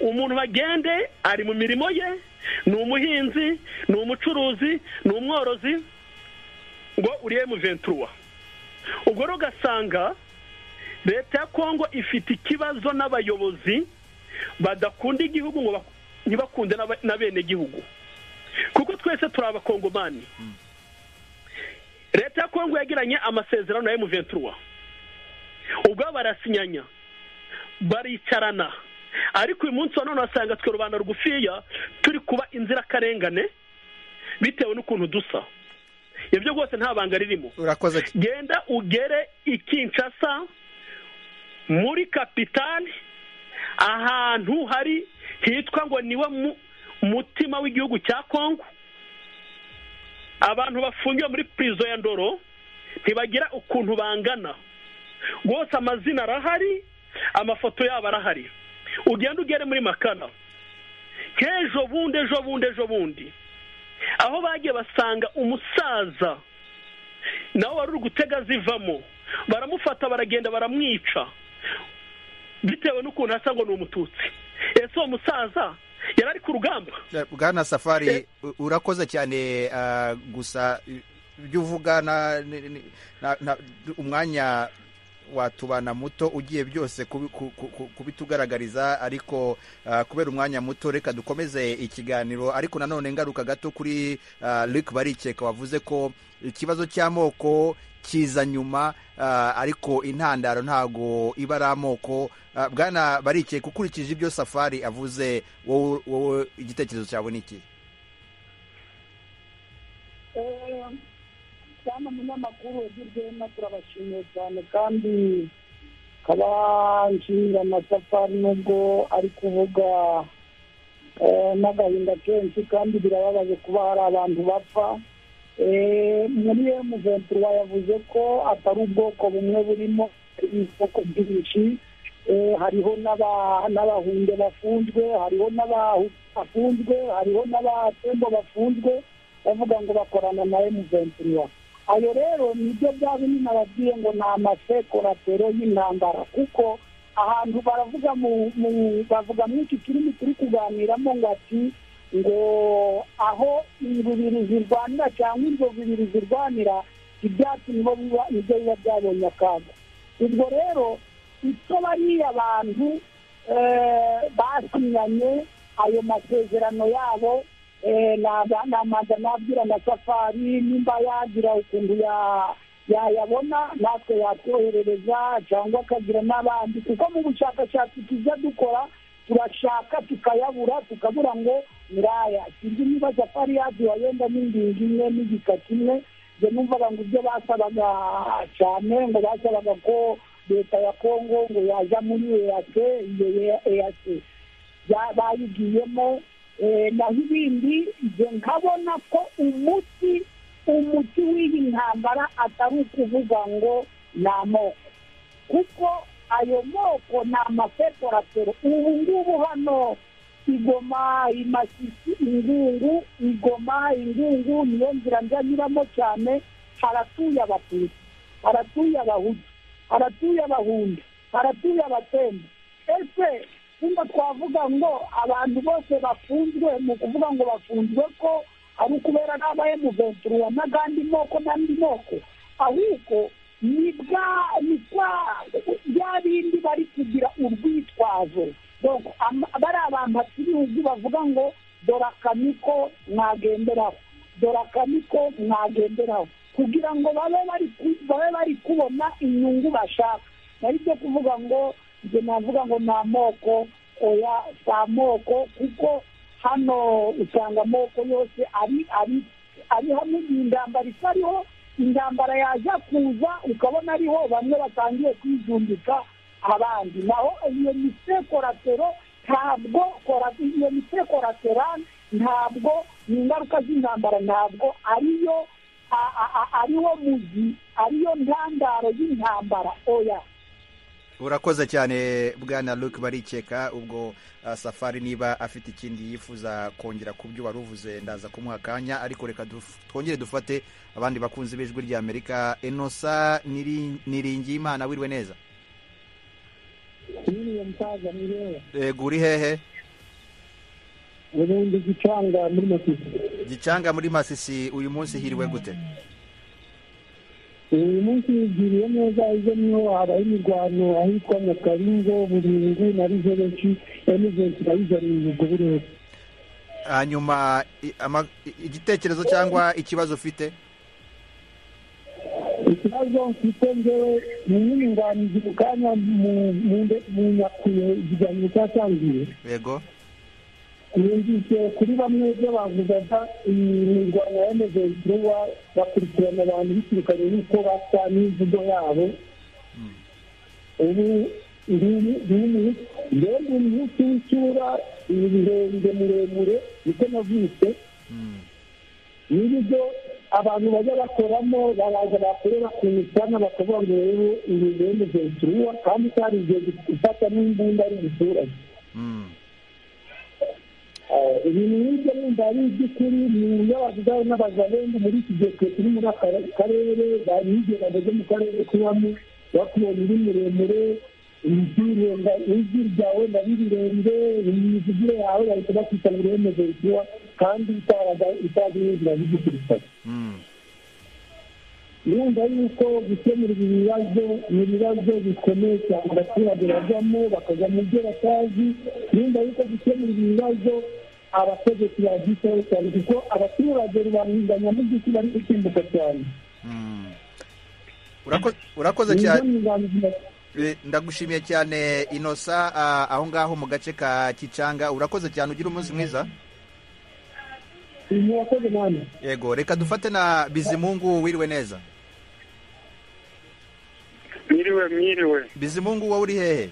umuntu bagende ari mu mirimo ye ni umuhinzi ni umucuruzi ni umworozi ngo uriye mu ventura. Ubwo rero ugasanga leta ya kongo ifite ikibazo n'abayobozi badakunda igihugu ngo bak- ntibakunde n'aba- na bene igihugu kuko twese turi abakongomani. Leta ya kongo yagiranye amasezerano na emuventura ubwo barasinyanya baricarana. Ariko uyu munsi wa none wasanga twe rubanda rugufiya turi kuba inzirakarengane bitewe n'ukuntu dusa. Ibyo rwose nta banga ririmo. Urakoze genda ugere i kinshasa muri kapitali ahantu hari hitwa ngo ni we mu- mutima w'igihugu cya kongo abantu bafungiwe muri purizo ya ndoro ntibagira ukuntu bangana. Rwose amazina arahari amafoto yabo arahari. Ugenda ugere muri makana nk'ejo bundi ejo bundi ejo bundi. Aho bagiye basanga umusaza. Nawe wari uri gutega zivamo. Baramufata baragenda baramwica. Bitewe n'ukuntu hasa ngo ni umututsi. Ese uwo musaza yari ari ku rugamba? Bwana safari u- urakoze cyane ah, gusa ibyo uvuga umwanya watubana muto ugiye byose kubi- ku- ku- ku- kubitugaragariza ariko ah, kubera umwanya muto reka dukomeze ikiganiro. Ariko nanone ngaruka gato kuri ah, Luc barikeka wavuze ko ikibazo cy'amoko kiza nyuma ah, ariko intandaro ntago iba ari amoko. Ah, bwana barikeka ukurikije ibyo safari avuze wowe igitekerezo cyawe ni iki? Cyane umunyamakuru wagirwemo turabashimiye cyane kandi kaba nshimira na safari nubwo ari kuvuga eh, n'agahinda kenshi kandi birababaje kuba hari abantu bapfa. Eh, muri emuventura yavuze ko atari ubwoko bumwe burimo ubwoko bwinshi Eh, hariho n'aba- n'abahunde bafunzwe hariho bafunzwe hariho n'abatembo bafunzwe bavuga ngo bakorana na emuventura ayo rero ni byo bya binini nababwiye ngo ni amasekoratero y'intambara. Kuko ahantu baravuga mu bavuga muri iki kirimi turi kuganiramo ngo ati ngo aho bibiri zirwanira cyangwa inzo bibiri zirwanira ibyatsi nibo biba ni byo biba byabonye akaga. Ubwo rero icyo bariya bantu eh, basinyanye ayo masezerano yabo eh, naba- namaze nabwira na safari nimba yagira ukuntu ya- yayabona natwe yatwoherereza cyangwa akagira n'abandi kuko mu bushakashatsi tujya dukora turashaka tukayabura tukabura ngo niraya sinzi niba safari yaduha yenda n'ingingo imwe n'igika kimwe njye numvaga ngo ibyo basabaga cyane ngo basabaga ko leta ya kongo ngo yaja muri eyase iyo eyase bayigiyemo eh, naho ibindi njye nkabona ko umuti umuti w'iyi ntambara atari ukuvuga ngo ni amoko kuko ayo moko ni amasekoratero ubu ngubu hano igoma imasisi ingungu igoma ingungu niyo nzira njyanyuramo cyane haratuye abatutsi haratuye abahutu haratuye abahundi haratuye abatemba ese nimba twavuga ngo abantu bose bafunzwe ni ukuvuga ngo bafunzwe ko ari ukubera n'abayemuventura n'agandi moko n'andi moko. Ahubwo ni bwa ni bya bindi bari kugira urwitwazo. Bari abantu b'ibihugu bavuga ngo dore akamiko mwagenderaho dore akamiko mwagenderaho. Kugira ngo babe bari bari kubona inyungu bashaka. Nari byo kuvuga ngo njye navuga ngo ni amoko oya si amoko kuko hano usanga amoko yose ari ari ari hamwe intambara itariho intambara yaza kuza ukabona ariho bamwe batangiye kwijundika abandi. Naho iyo misekoratero ntabwo kora- iyo misekoraterane ntabwo ni ingaruka z'intambara ntabwo ariyo ari wo muzi ariyo ntandaro y'intambara. Oya. Urakoze cyane bwana Luc barikeka. Ubwo ah, safari niba afite ikindi yifuza kongera ku byo wari uvuze ndaza kumuha akanya. Ariko reka twongere dufate abandi bakunzi b'ijwi rya amerika. Enosa Niri- niringiyimana wiriwe neza? Yego uri hehe? Gicanga muri masisi uyu munsi hiriwe gute? Uyu munsi yigiriye neza ejo ni ho habaho imirwano ahitwa nyakaringo buringu na rizereshi emuventi nayizaniye ubwo burere. Hanyuma igitekerezo cyangwa ikibazo ufite? Ikibazo mfite ngewe ni inyunganizi mu kanya mu nyakuye ikiganiro cyatangiye. Yego. Yumvise kuri bamwe ibyo bavugaga iyi mirwano ya emezenturuwa bakurikirana abantu biturukanye n'uko basa n'imvugo yabo. Ubu ni umunsi w'icyura ibirenge muremure niko navutse. N'ibyo abantu bajya bakoramo baraza bakorera ku misana bakavuga ngo rero ibi bene zenturuwa kandi utari igihe gufata n'imbunda ari umuturage. Ibintu nk'ibyo numva ari iby'ukuri ni iyo bavugaho n'abazalendo muri iki gihe twe turi muri aka karere banigera bageze mu karere tubamo bakubona uri muremure ijwi ryawe na rirerire imivugire yawe bahita bakwita ngo uremeze ikiwa kandi itazi n'inzira z'igisirikare Mm. numva yuko gukemura ibi bibazo ni ibibazo bikomeye cyane. Abaturage bajyamo bakajya mu byo batazi. Numva yuko gukemura ibi bibazo abategetsi babyitaho cyane kuko abaturage rubanganya mu by'ukuri bari gusimbuka cyane Mm. Urako- urakoze cyane Eh, ndagushimiye cyane inosa ah, aho ngaho mu gace ka kicanga urakoze cyane ugira umunsi mwiza yego reka dufate na bizimungu wiriwe neza. Mwiriwe mwiriwe bizimungu wowe uri hehe.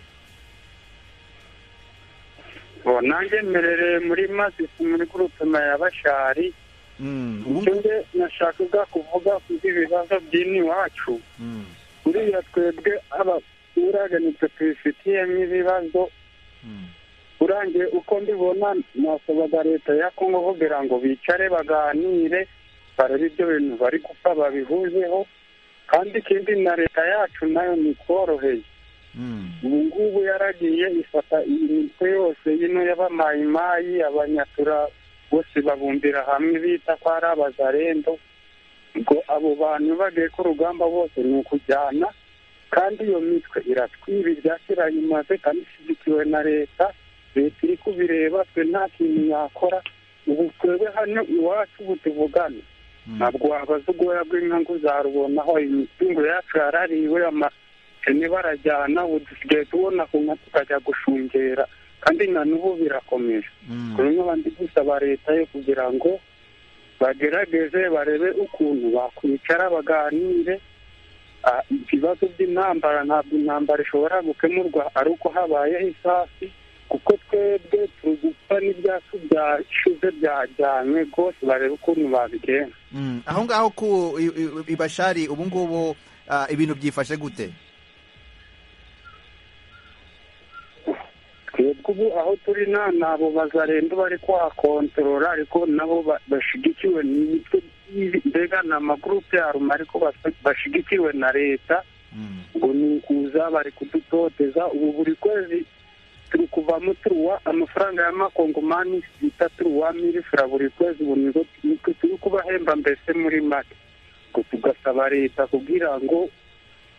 Nanjye mmerereye muri masisi muri gurupema ya bashari Mm, icyo nge nashakaga kuvuga kuri ibibazo by'iwacu Mm, buriya twebwe abaturage nitwe tubifitiyemo ibibazo mm, urangiye uko mbibona nasabaga leta ya kongo kugira ngo bicare baganire barebe ibyo bintu bari gupfa babihuzeho. Kandi ikindi na leta yacu na yo nitworoheye mm, ubu ngubu yaragiye ifata iyi mitwe yose yino y'abamayimayi abanyatura bose babumbira hamwe bita ko ari abazarendo ngo abo bantu bagiye ku rugamba bose ni ukujyana kandi iyo mitwe iratwiba ibyakira imaze kandi ishyigikiwe na leta. Leta iri kubireba twe nta kintu yakora. Ubu twebwe hano iwacu ubu tuvugane mm. ntabwo wabaza ubwoya bw'inka ngo uzarubonaho imitungo yacu yarariwe amakene barajyana ubu dusigaye tubona ku nka tukajya gushungera kandi na n'ubu birakomeje Mm. kuri nk'abandi gusaba leta yo kugira ngo bagerageze barebe ukuntu bakwicara baganire. Ah, ibibazo by'intambara ntabwo intambara ishobora gukemurwa ari uko habayeho isasi kuko twebwe turi gupfa n'ibyacu byashize byajyanywe rwose barebe ukuntu babigenza Mm, aho ngaho ku ibashari ubu ngubu ah, ibintu byifashe gute? Twebwe ubu aho turi nta nabo bazarenda bari kuhakontorora ariko nabo ba- bashyigikiwe n'imitwe mbega ni amagurupe ya ruma ariko bashyigikiwe na leta Mm, ngo ni ukuza bari kudutoteza. Ubu buri kwezi turi kuvamo turuwa amafaranga y'amakongomani bita turuwa milifura buri kwezi ubu nitwe turi kubahemba mbese muri make. Ngo tugasaba leta kugira ngo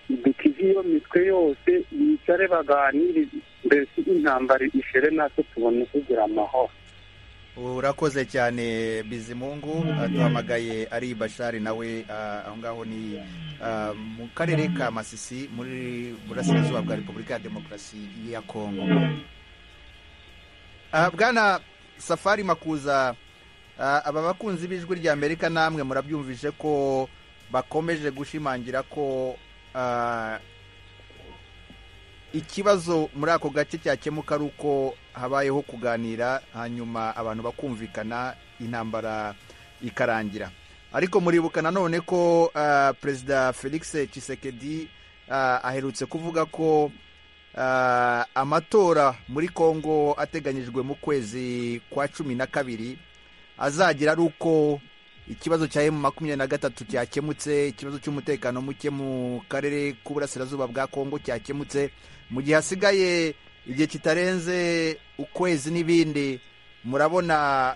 dukize iyo mitwe yose yicare baganire mbese intambara ishere natwe tubone kugira amahoro. Urakoze cyane bizimungu. Duhamagaye ari bashari nawe ah, aho ngaho ni ah, mu karere ka masisi muri burasirazuba bwa repubulika ya demokarasi ya kongo. Ah, bwana safari makuza aba bakunzi b'ijwi rya amerika namwe murabyumvise ko bakomeje gushimangira ko ikibazo muri ako gace cyakemuka ari uko habayeho kuganira hanyuma abantu bakumvikana intambara ikarangira. Ariko muribuka nanone ko ah, perezida felix Tshisekedi ah, aherutse kuvuga ko ah, amatora muri congo ateganyijwe mu kwezi kwa cumi na kabiri azagira ari uko ikibazo cya emu makumyabiri na gatatu cyakemutse ikibazo cy'umutekano muke mu karere k'uburasirazuba bwa kongo cyakemutse. Mu gihe hasigaye igihe kitarenze ukwezi n'ibindi murabona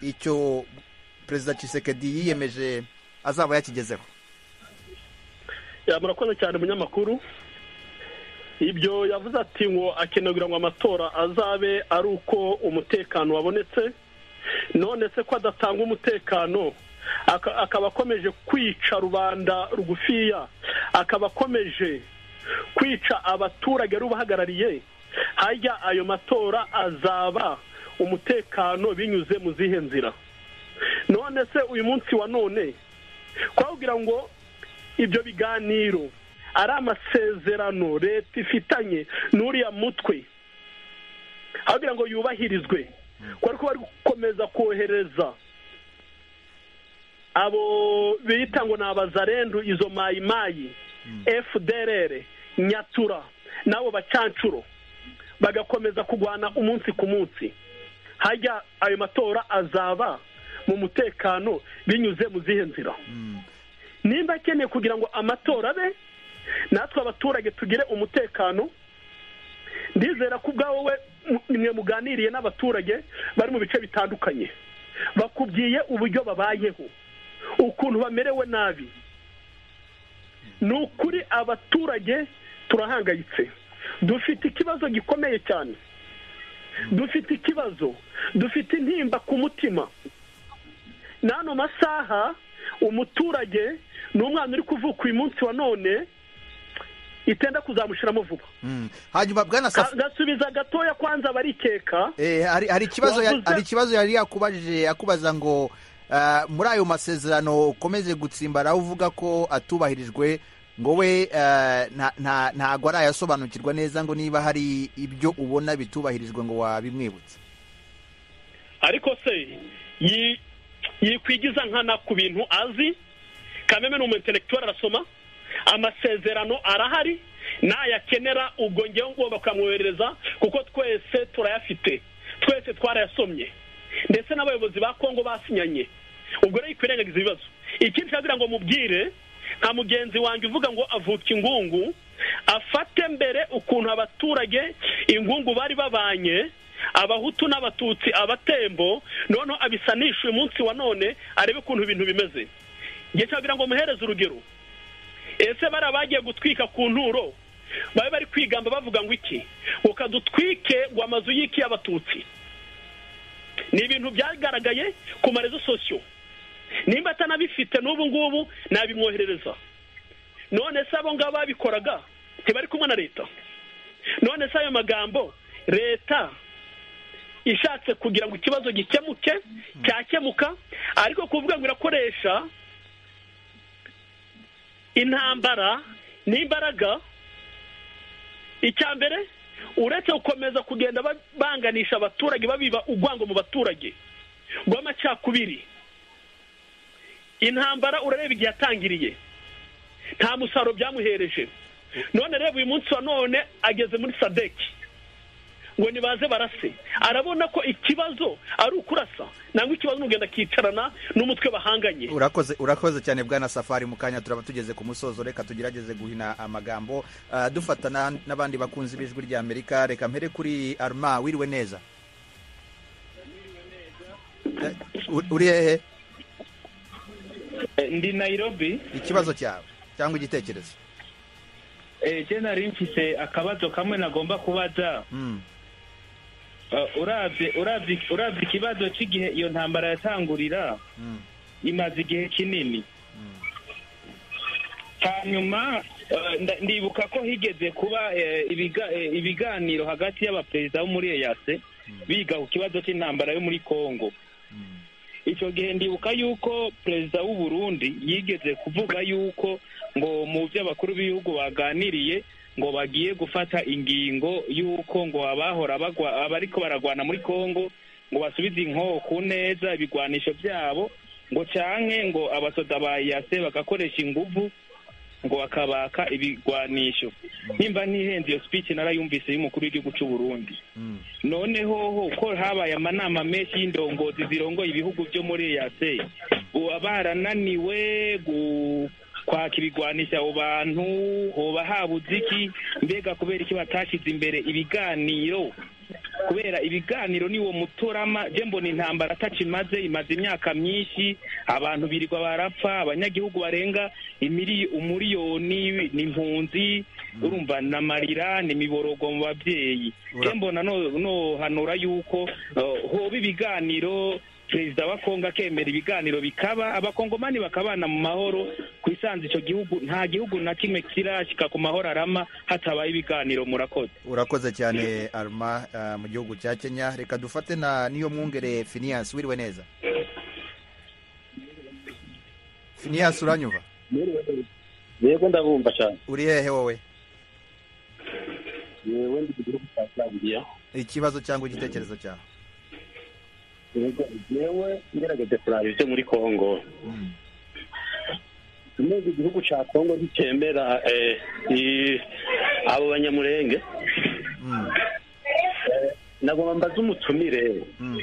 icyo perezida Tshisekedi yiyemeje azaba yakigezeho. Ya, murakoze cyane munyamakuru ibyo yavuze ati ngo akeneye kugira ngo amatora azabe ari uko umutekano wabonetse none se ko adatanga umutekano akaba akomeje kwica rubanda rugufiya. Akaba akomeje kwica abaturage rubahagarariye. Hajya ayo matora azaba umutekano binyuze mu zihe nzira? None se uyu munsi wa none twabwira ngo ibyo biganiro ari amasezerano leta ifitanye n'uriya mutwe. Aho ngo yubahirizwe. Ko ariko bari gukomeza kohereza abo bita ngo ni abazarendu izo mayimayi fdrr nyatura n'abo bacancuro bagakomeza kurwana umunsi ku munsi. Hajya ayo matora azaba mu mutekano binyuze mu zihe nzira. Nimba akeneye kugira ngo amatora abe natwe abaturage tugire umutekano. Ndizera ko ubwawe we mwe muganiriye n'abaturage bari mu bice bitandukanye. Bakubwiye uburyo babayeho. Ukuntu bamerewe nabi. Ni ukuri abaturage turahangayitse. Dufite ikibazo gikomeye cyane. Dufite ikibazo. Dufite intimba ku mutima. N'ano masaha umuturage ni umwana uri kuvuka uyu munsi wa none itenda kuzamushyiramo vuba. Mm. hanyuma bwana Saf- gasubiza gatoya kwanza barikeka Eh, hari ikibazo yari yakubajije akubaza ngo muri ayo masezerano ukomeze gutsimbara uvuga ko atubahirijwe ngo we nta- ntago arayasobanukirwa neza ngo niba hari ibyo ubona bitubahirijwe ngo wabimwibutsa ariko se yi- yikwigiza nkana ku bintu azi? Kameme ni umu intellectual arasoma? Amasezerano arahari? Nayakenera ubwo ngewe ngo bakamwoherereza kuko twese turayafite. Twese twarayasomye ndetse n'abayobozi ba kongo basinyanye. Ubwo rero yikwirengagiza ibibazo. Ikindi cyagira ngo mubwire nka mugenzi wanjye uvuga ngo avuka ingungu afate mbere ukuntu abaturage ingungu bari babanye abahutu n'abatutsi abatembo noneho abisanisha uyu munsi wa none arebe ukuntu ibintu bimeze. Njye cyagira ngo muhereze urugero. Ese bariya bagiye gutwika ku nturo? Babe bari kwigamba bavuga ngo iki? Ukadutwike ngo amazu y'iki y'abatutsi. Ni ibintu byagaragaye ku marezo sosiyo nimba atanabifite n'ubu ngubu nabimwoherereza. None se abo ngabo babikoraga? Ntibari kumwe na leta. None se ayo magambo leta ishatse kugira ngo ikibazo gikemuke cyakemuka ariko kuvuga ngo irakoresha intambara n'imbaraga icya mbere uretse gukomeza kugenda ba- banganisha abaturage babiba urwango mu baturage. Rw'amacakubiri intambara urareba igihe yatangiriye. Nta musaruro byamuhereje. None reba uyu munsi wa none ageze muri sadeki ngo nibaze barase. Arabona ko ikibazo ari ukurasa. Nangwa ikibazo ni ugenda akicarana n'umutwe bahanganye. Urakoze urakoze cyane bwana safari mu kanya. Turaba tugeze ku musozo. Reka tugerageze guhina amagambo. Ah, dufata na- n'abandi bakunzi b'ijwi rya amerika. Reka mpere kuri arma wiriwe neza. Eh, uri- hehe? Eh, ndi nairobi. Ikibazo cyawe cyangwa igitekerezo? Eh, je nari mfise akabazo kamwe nagomba kubaza. Uh, uravye ikibazo c'igihe iyo ntambara yatangurira Mm. imaze igihe kinini. Hanyuma uh, ndibuka ko higeze kuba eh, ibiganiro hagati y'abaperezida bo muri eyase biga ku kibazo cy'intambara yo muri kongo icyo gihe ndibuka yuko perezida w'u Burundi yigeze kuvuga yuko ngo mu byo abakuru b'ibihugu baganiriye ngo bagiye gufata ingingo y'uko ngo abahora abariko baragwana muri kongo ngo basubize inkoho ku neza ibigwanisho byabo ngo canke ngo abasoda ba yase bagakoresha inguvu ngo bakabaka ibigwanisho. Nimba ntihenze iyo speech narayumvise y'umukuru w'igihugu c'u Burundi. Mm. noneho ho ko habaye amanama menshi y'indongozi zirongoye ibihugu byo muri EAC uba barananiwe kwaka ibigwanisha abo bantu hoba habuze iki mbega kubera iki batashize imbere ibiganiro? Kubera ibiganiro niwo mutorama je mbona intambara ataco imaze imaze imyaka myinshi abantu birirwa barapfa abanyagihugu barenga imiri umuriyoni ni impunzi urumva namarira ni imiborogo mu babyeyi. Mbona no nohanura yuko uh, hoba ibiganiro perezida wa kongo akemera ibiganiro bikaba abakongomani bakabana mu mahoro. Ku isanzu ico gihugu nta gihugu na kimwe kirashika ku mahoro arama hatabaye ibiganiro murakoze. Urakoze cyane arma ah, mu gihugu cya kenya. Reka dufate na niyo mwungere finiyasi wiriwe neza. Finiyasi uranyumva? Yego ndabumva cyane. Uri hehe wowe? Yewe ndi ku gihugu cya zambiya ikibazo cyangwa igitekerezo cyawe. Yewe ngerageje kuraba ibyo muri kongo Mm. neza igihugu cya kongo nticyemera eh, i- abo banyamurenge Mm. nagomba mbaze umutumire Mm.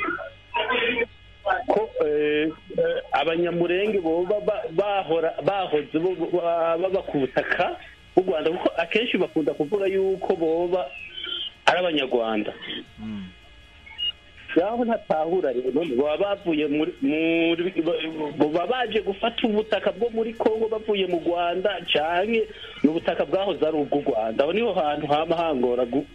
ko eh, eh, abanyamurenge boba ba- bahora bahoze baba ku butaka bw'u rwanda kuko akenshi bakunda kuvuga yuko boba ari abanyarwanda Yaho ntatahura rero. Baba bavuye muri baba baje gufata ubutaka bwo muri kongo bavuye mu rwanda canke ni ubutaka bwahoze ari ubw'u rwanda. Aho ni ho hantu hama hangora gu-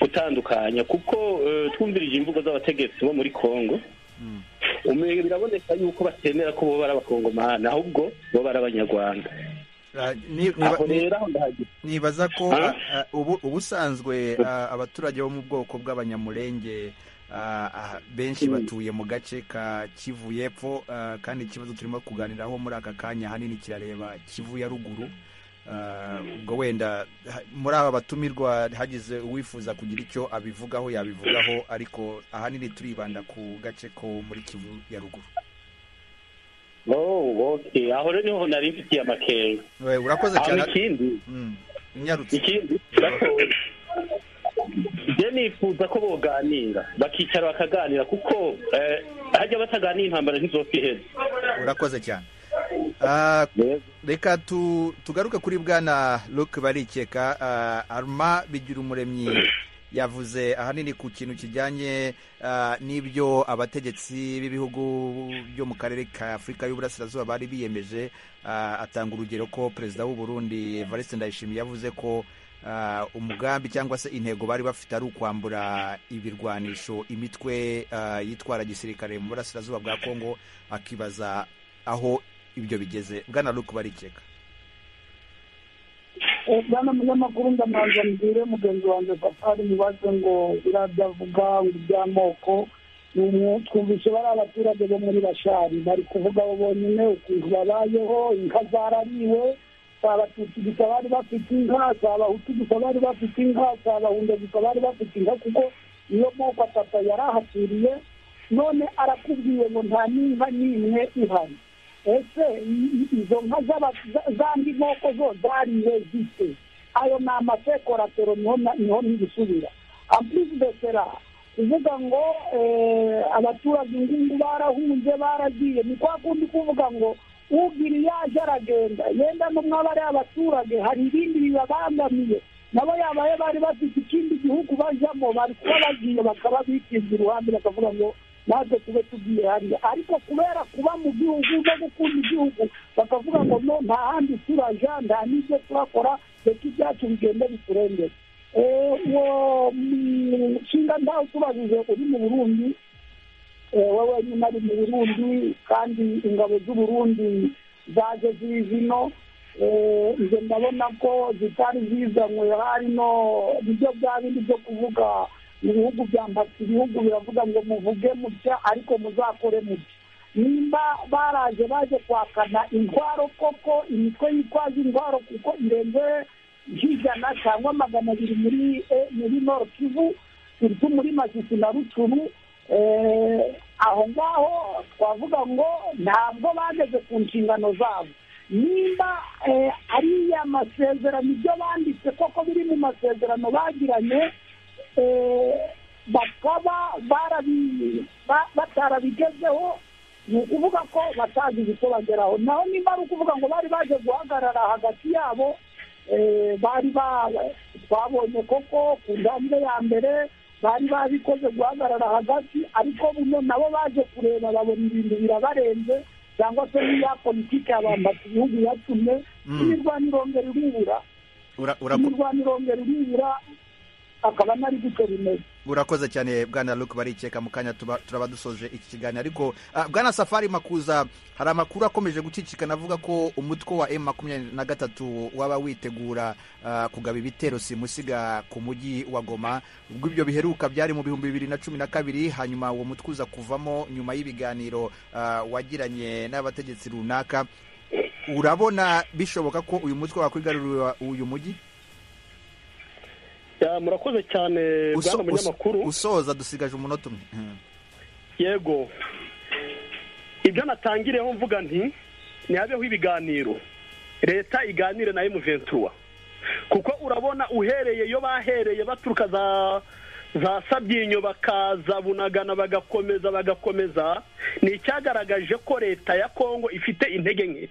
gutandukanya kuko eh, twumvirije imvugo z'abategetsi bo muri kongo Mm. umenye biraboneka yuko batemera ko boba ari abakongomani ahubwo boba ari abanyarwanda. Ah, nibaza ko Ah? ubu ubusanzwe ah, abaturage bo mu bwoko bw'abanyamurenge benshi batuye mu gace ka kivu y'epfo ah, kandi ikibazo turimo kuganiraho muri aka kanya ahanini kirareba kivu ya ruguru. Ah, ubwo wenda muri aba batumirwa hagize uwifuza kugira icyo abivugaho yabivugaho ariko ahanini turibanda ku gace ko muri kivu ya ruguru. Oh okay aho rero ni ho nari mfitiye amakenga urakoze cyane. ikindi Mm, unyarutse ikindi nifuza ko boganira. Bakicara bakaganira kuko eh, hajya bataganira intambara ntizopfa urakoze cyane. Ah, reka tu, tugaruke kuri bwana Luke barikeka uh, Arma bigira umuremyi yavuze ahanini ku kintu kijyanye ah, n'ibyo abategetsi b'ibihugu byo mu karere ka Afurika y'Uburasirazuba bari biyemeje. Ah, atanga urugero ko perezida w'u Burundi Evariste Ndayishimiye yavuze ko ah, umugambi cyangwa se intego bari bafite ari ukwambura ibirwanisho imitwe ah, yitwara gisirikare mu burasirazuba bwa Kongo akibaza aho ibyo bigeze. Bwana Luke barikeka. Bwana munyamakuru ndamanza mbwire mugenzi wanjye safari mubaze ngo biriya byavuga ngo iby'amoko twumvise bari abaturage bo muri bashari bari kuvuga bo bonyine ukuntu babayeho inka zarariwe abatutsi gusa bari bafite inka si abahutu gusa bari bafite inka si abahunde gusa bari bafite inka kuko niyo moko atatu yari ahaturiye none arakubwiye ngo nta n'inka n'imwe ihari ese izo nka zandi moko zo zariwe zite ayo ni amasekoratero ni ho ntibisubira ampulisi de sera kuvuga ngo abaturage ingungu barahunze baragiye ni kwa kundi kuvuga ngo ugira yaje aragenda yenda n'umwaba ari abaturage hari ibindi bibabangamiye. Nabo yabaye bari bafite ikindi gihugu bajyamo bari kuba bagiye bakaba bikinze iruhande bakavuga ngo natwe tube tugiye hariya. Ariko kubera kuba mu gihugu no gukunda igihugu bakavuga ngo no nta handi turaja nta n'ibyo turakora reka ibyacu bigende biturengere. Eh, uwo mushinga ndawe tubajije uri mu burundi wowe nyine ari mu burundi kandi ingabo z'uburundi zaje ziri zino. Eh, nje ndabona ko zitari zizanywe hari no ni byo bya bindi byo kuvuga. Mu bihugu bya mbasi ibihugu biravuga ngo muvuge mutya ariko muzakore mutya. Nimba baraje baje kwakana intwaro koko imitwe yitwaje intwaro kuko irenze nk'ijana cyangwa magana abiri muri eh, muri nord kivu turi muri masisi na rucuru eh, aho ngaho twavuga ngo ntabwo bageze ku nshingano zabo. Nimba eh, ariya masezerano ibyo banditse koko biri mu masezerano bagiranye eh, bakaba batarabigezeho ni ukuvuga ko batagize icyo bageraho. Naho nimba ari ukuvuga ngo bari baje guhagarara hagati yabo eh, bari ba twabonye koko ku ntambwe ya mbere bari babikoze guhagarara hagati ariko buno nabo baje kureba babona ibintu birabarenze cyangwa se n'iya politiki yabambata igihugu yatumye. Imirwano irongera iribura Ura- ura- imirwano irongera iribura akaba nari bimeze urakoze cyane bwana luke barikeka mu kanya turaba dusoje iki kiganiro. Ariko ah, bwana safari makuza hari amakuru akomeje gucicikana avuga ko umutwe wa m makumyabiri na gatatu waba witegura ah, kugaba ibitero simusiga ku mujyi wa goma. Ubwo ibyo biheruka byari mu bihumbi bibiri na cumi na kabiri hanyuma uwo mutwe uza kuvamo nyuma y'ibiganiro ah, wagiranye n'abategetsi runaka. Urabona bishoboka ko uyu mutwe wakwigarurira uyu mujyi murakoze cyane bwana munyamakuru usoza dusigaje umunota umwe. Mhm. yego. Ibyo natangireho mvuga nti ntihabeho ibiganiro. Leta iganire na emuventura kuko urabona uhereye iyo bahereye baturuka za za sabyinyo bakaza bunagana bagakomeza bagakomeza ni icyagaragaje ko leta ya kongo ifite intege nke.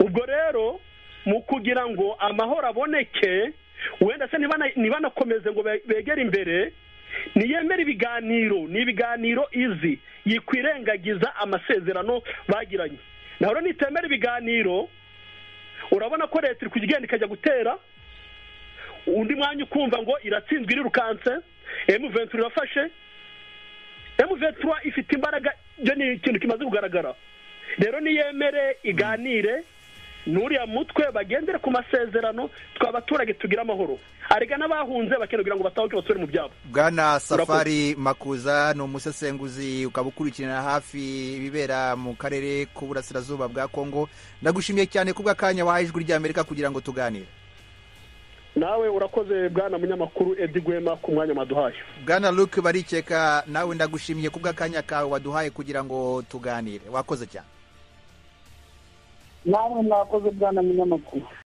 Ubwo rero mu kugira ngo amahoro aboneke wenda se ntibana- ntibanakomeze ngo be- begere imbere niyemera ibiganiro ni ibiganiro izi yikwirengagiza amasezerano bagiranye. Naho nitemera ibiganiro urabona ko leta iri kugenda ikajya gutera undi mwanya ukumva ngo iratsinzwe irirukanse emu ventura irafashe emu ventura ifite imbaraga byo ni ikintu kimaze kugaragara. Rero niyemere iganire n'uriya mutwe bagendere ku masezerano twe abaturage tugire amahoro. Arega n'abahunze bakeneye kugira ngo batahuke basubire mu byabo. Bwana safari makuza ni umusesenguzi ukaba ukurikirana hafi ibibera mu karere k'uburasirazuba bwa kongo. Ndagushimiye cyane kubw'akanya wahaye ijwi ry'amerika kugira ngo tuganire. Nawe urakoze bwana munyamakuru edi gwema ku mwanya maduhaye bwana luke barikeka nawe ndagushimiye kubw'akanya kawe waduhaye kugira ngo tuganire. Wakoze cyane. Namwe mwakoze bwana munyamakuru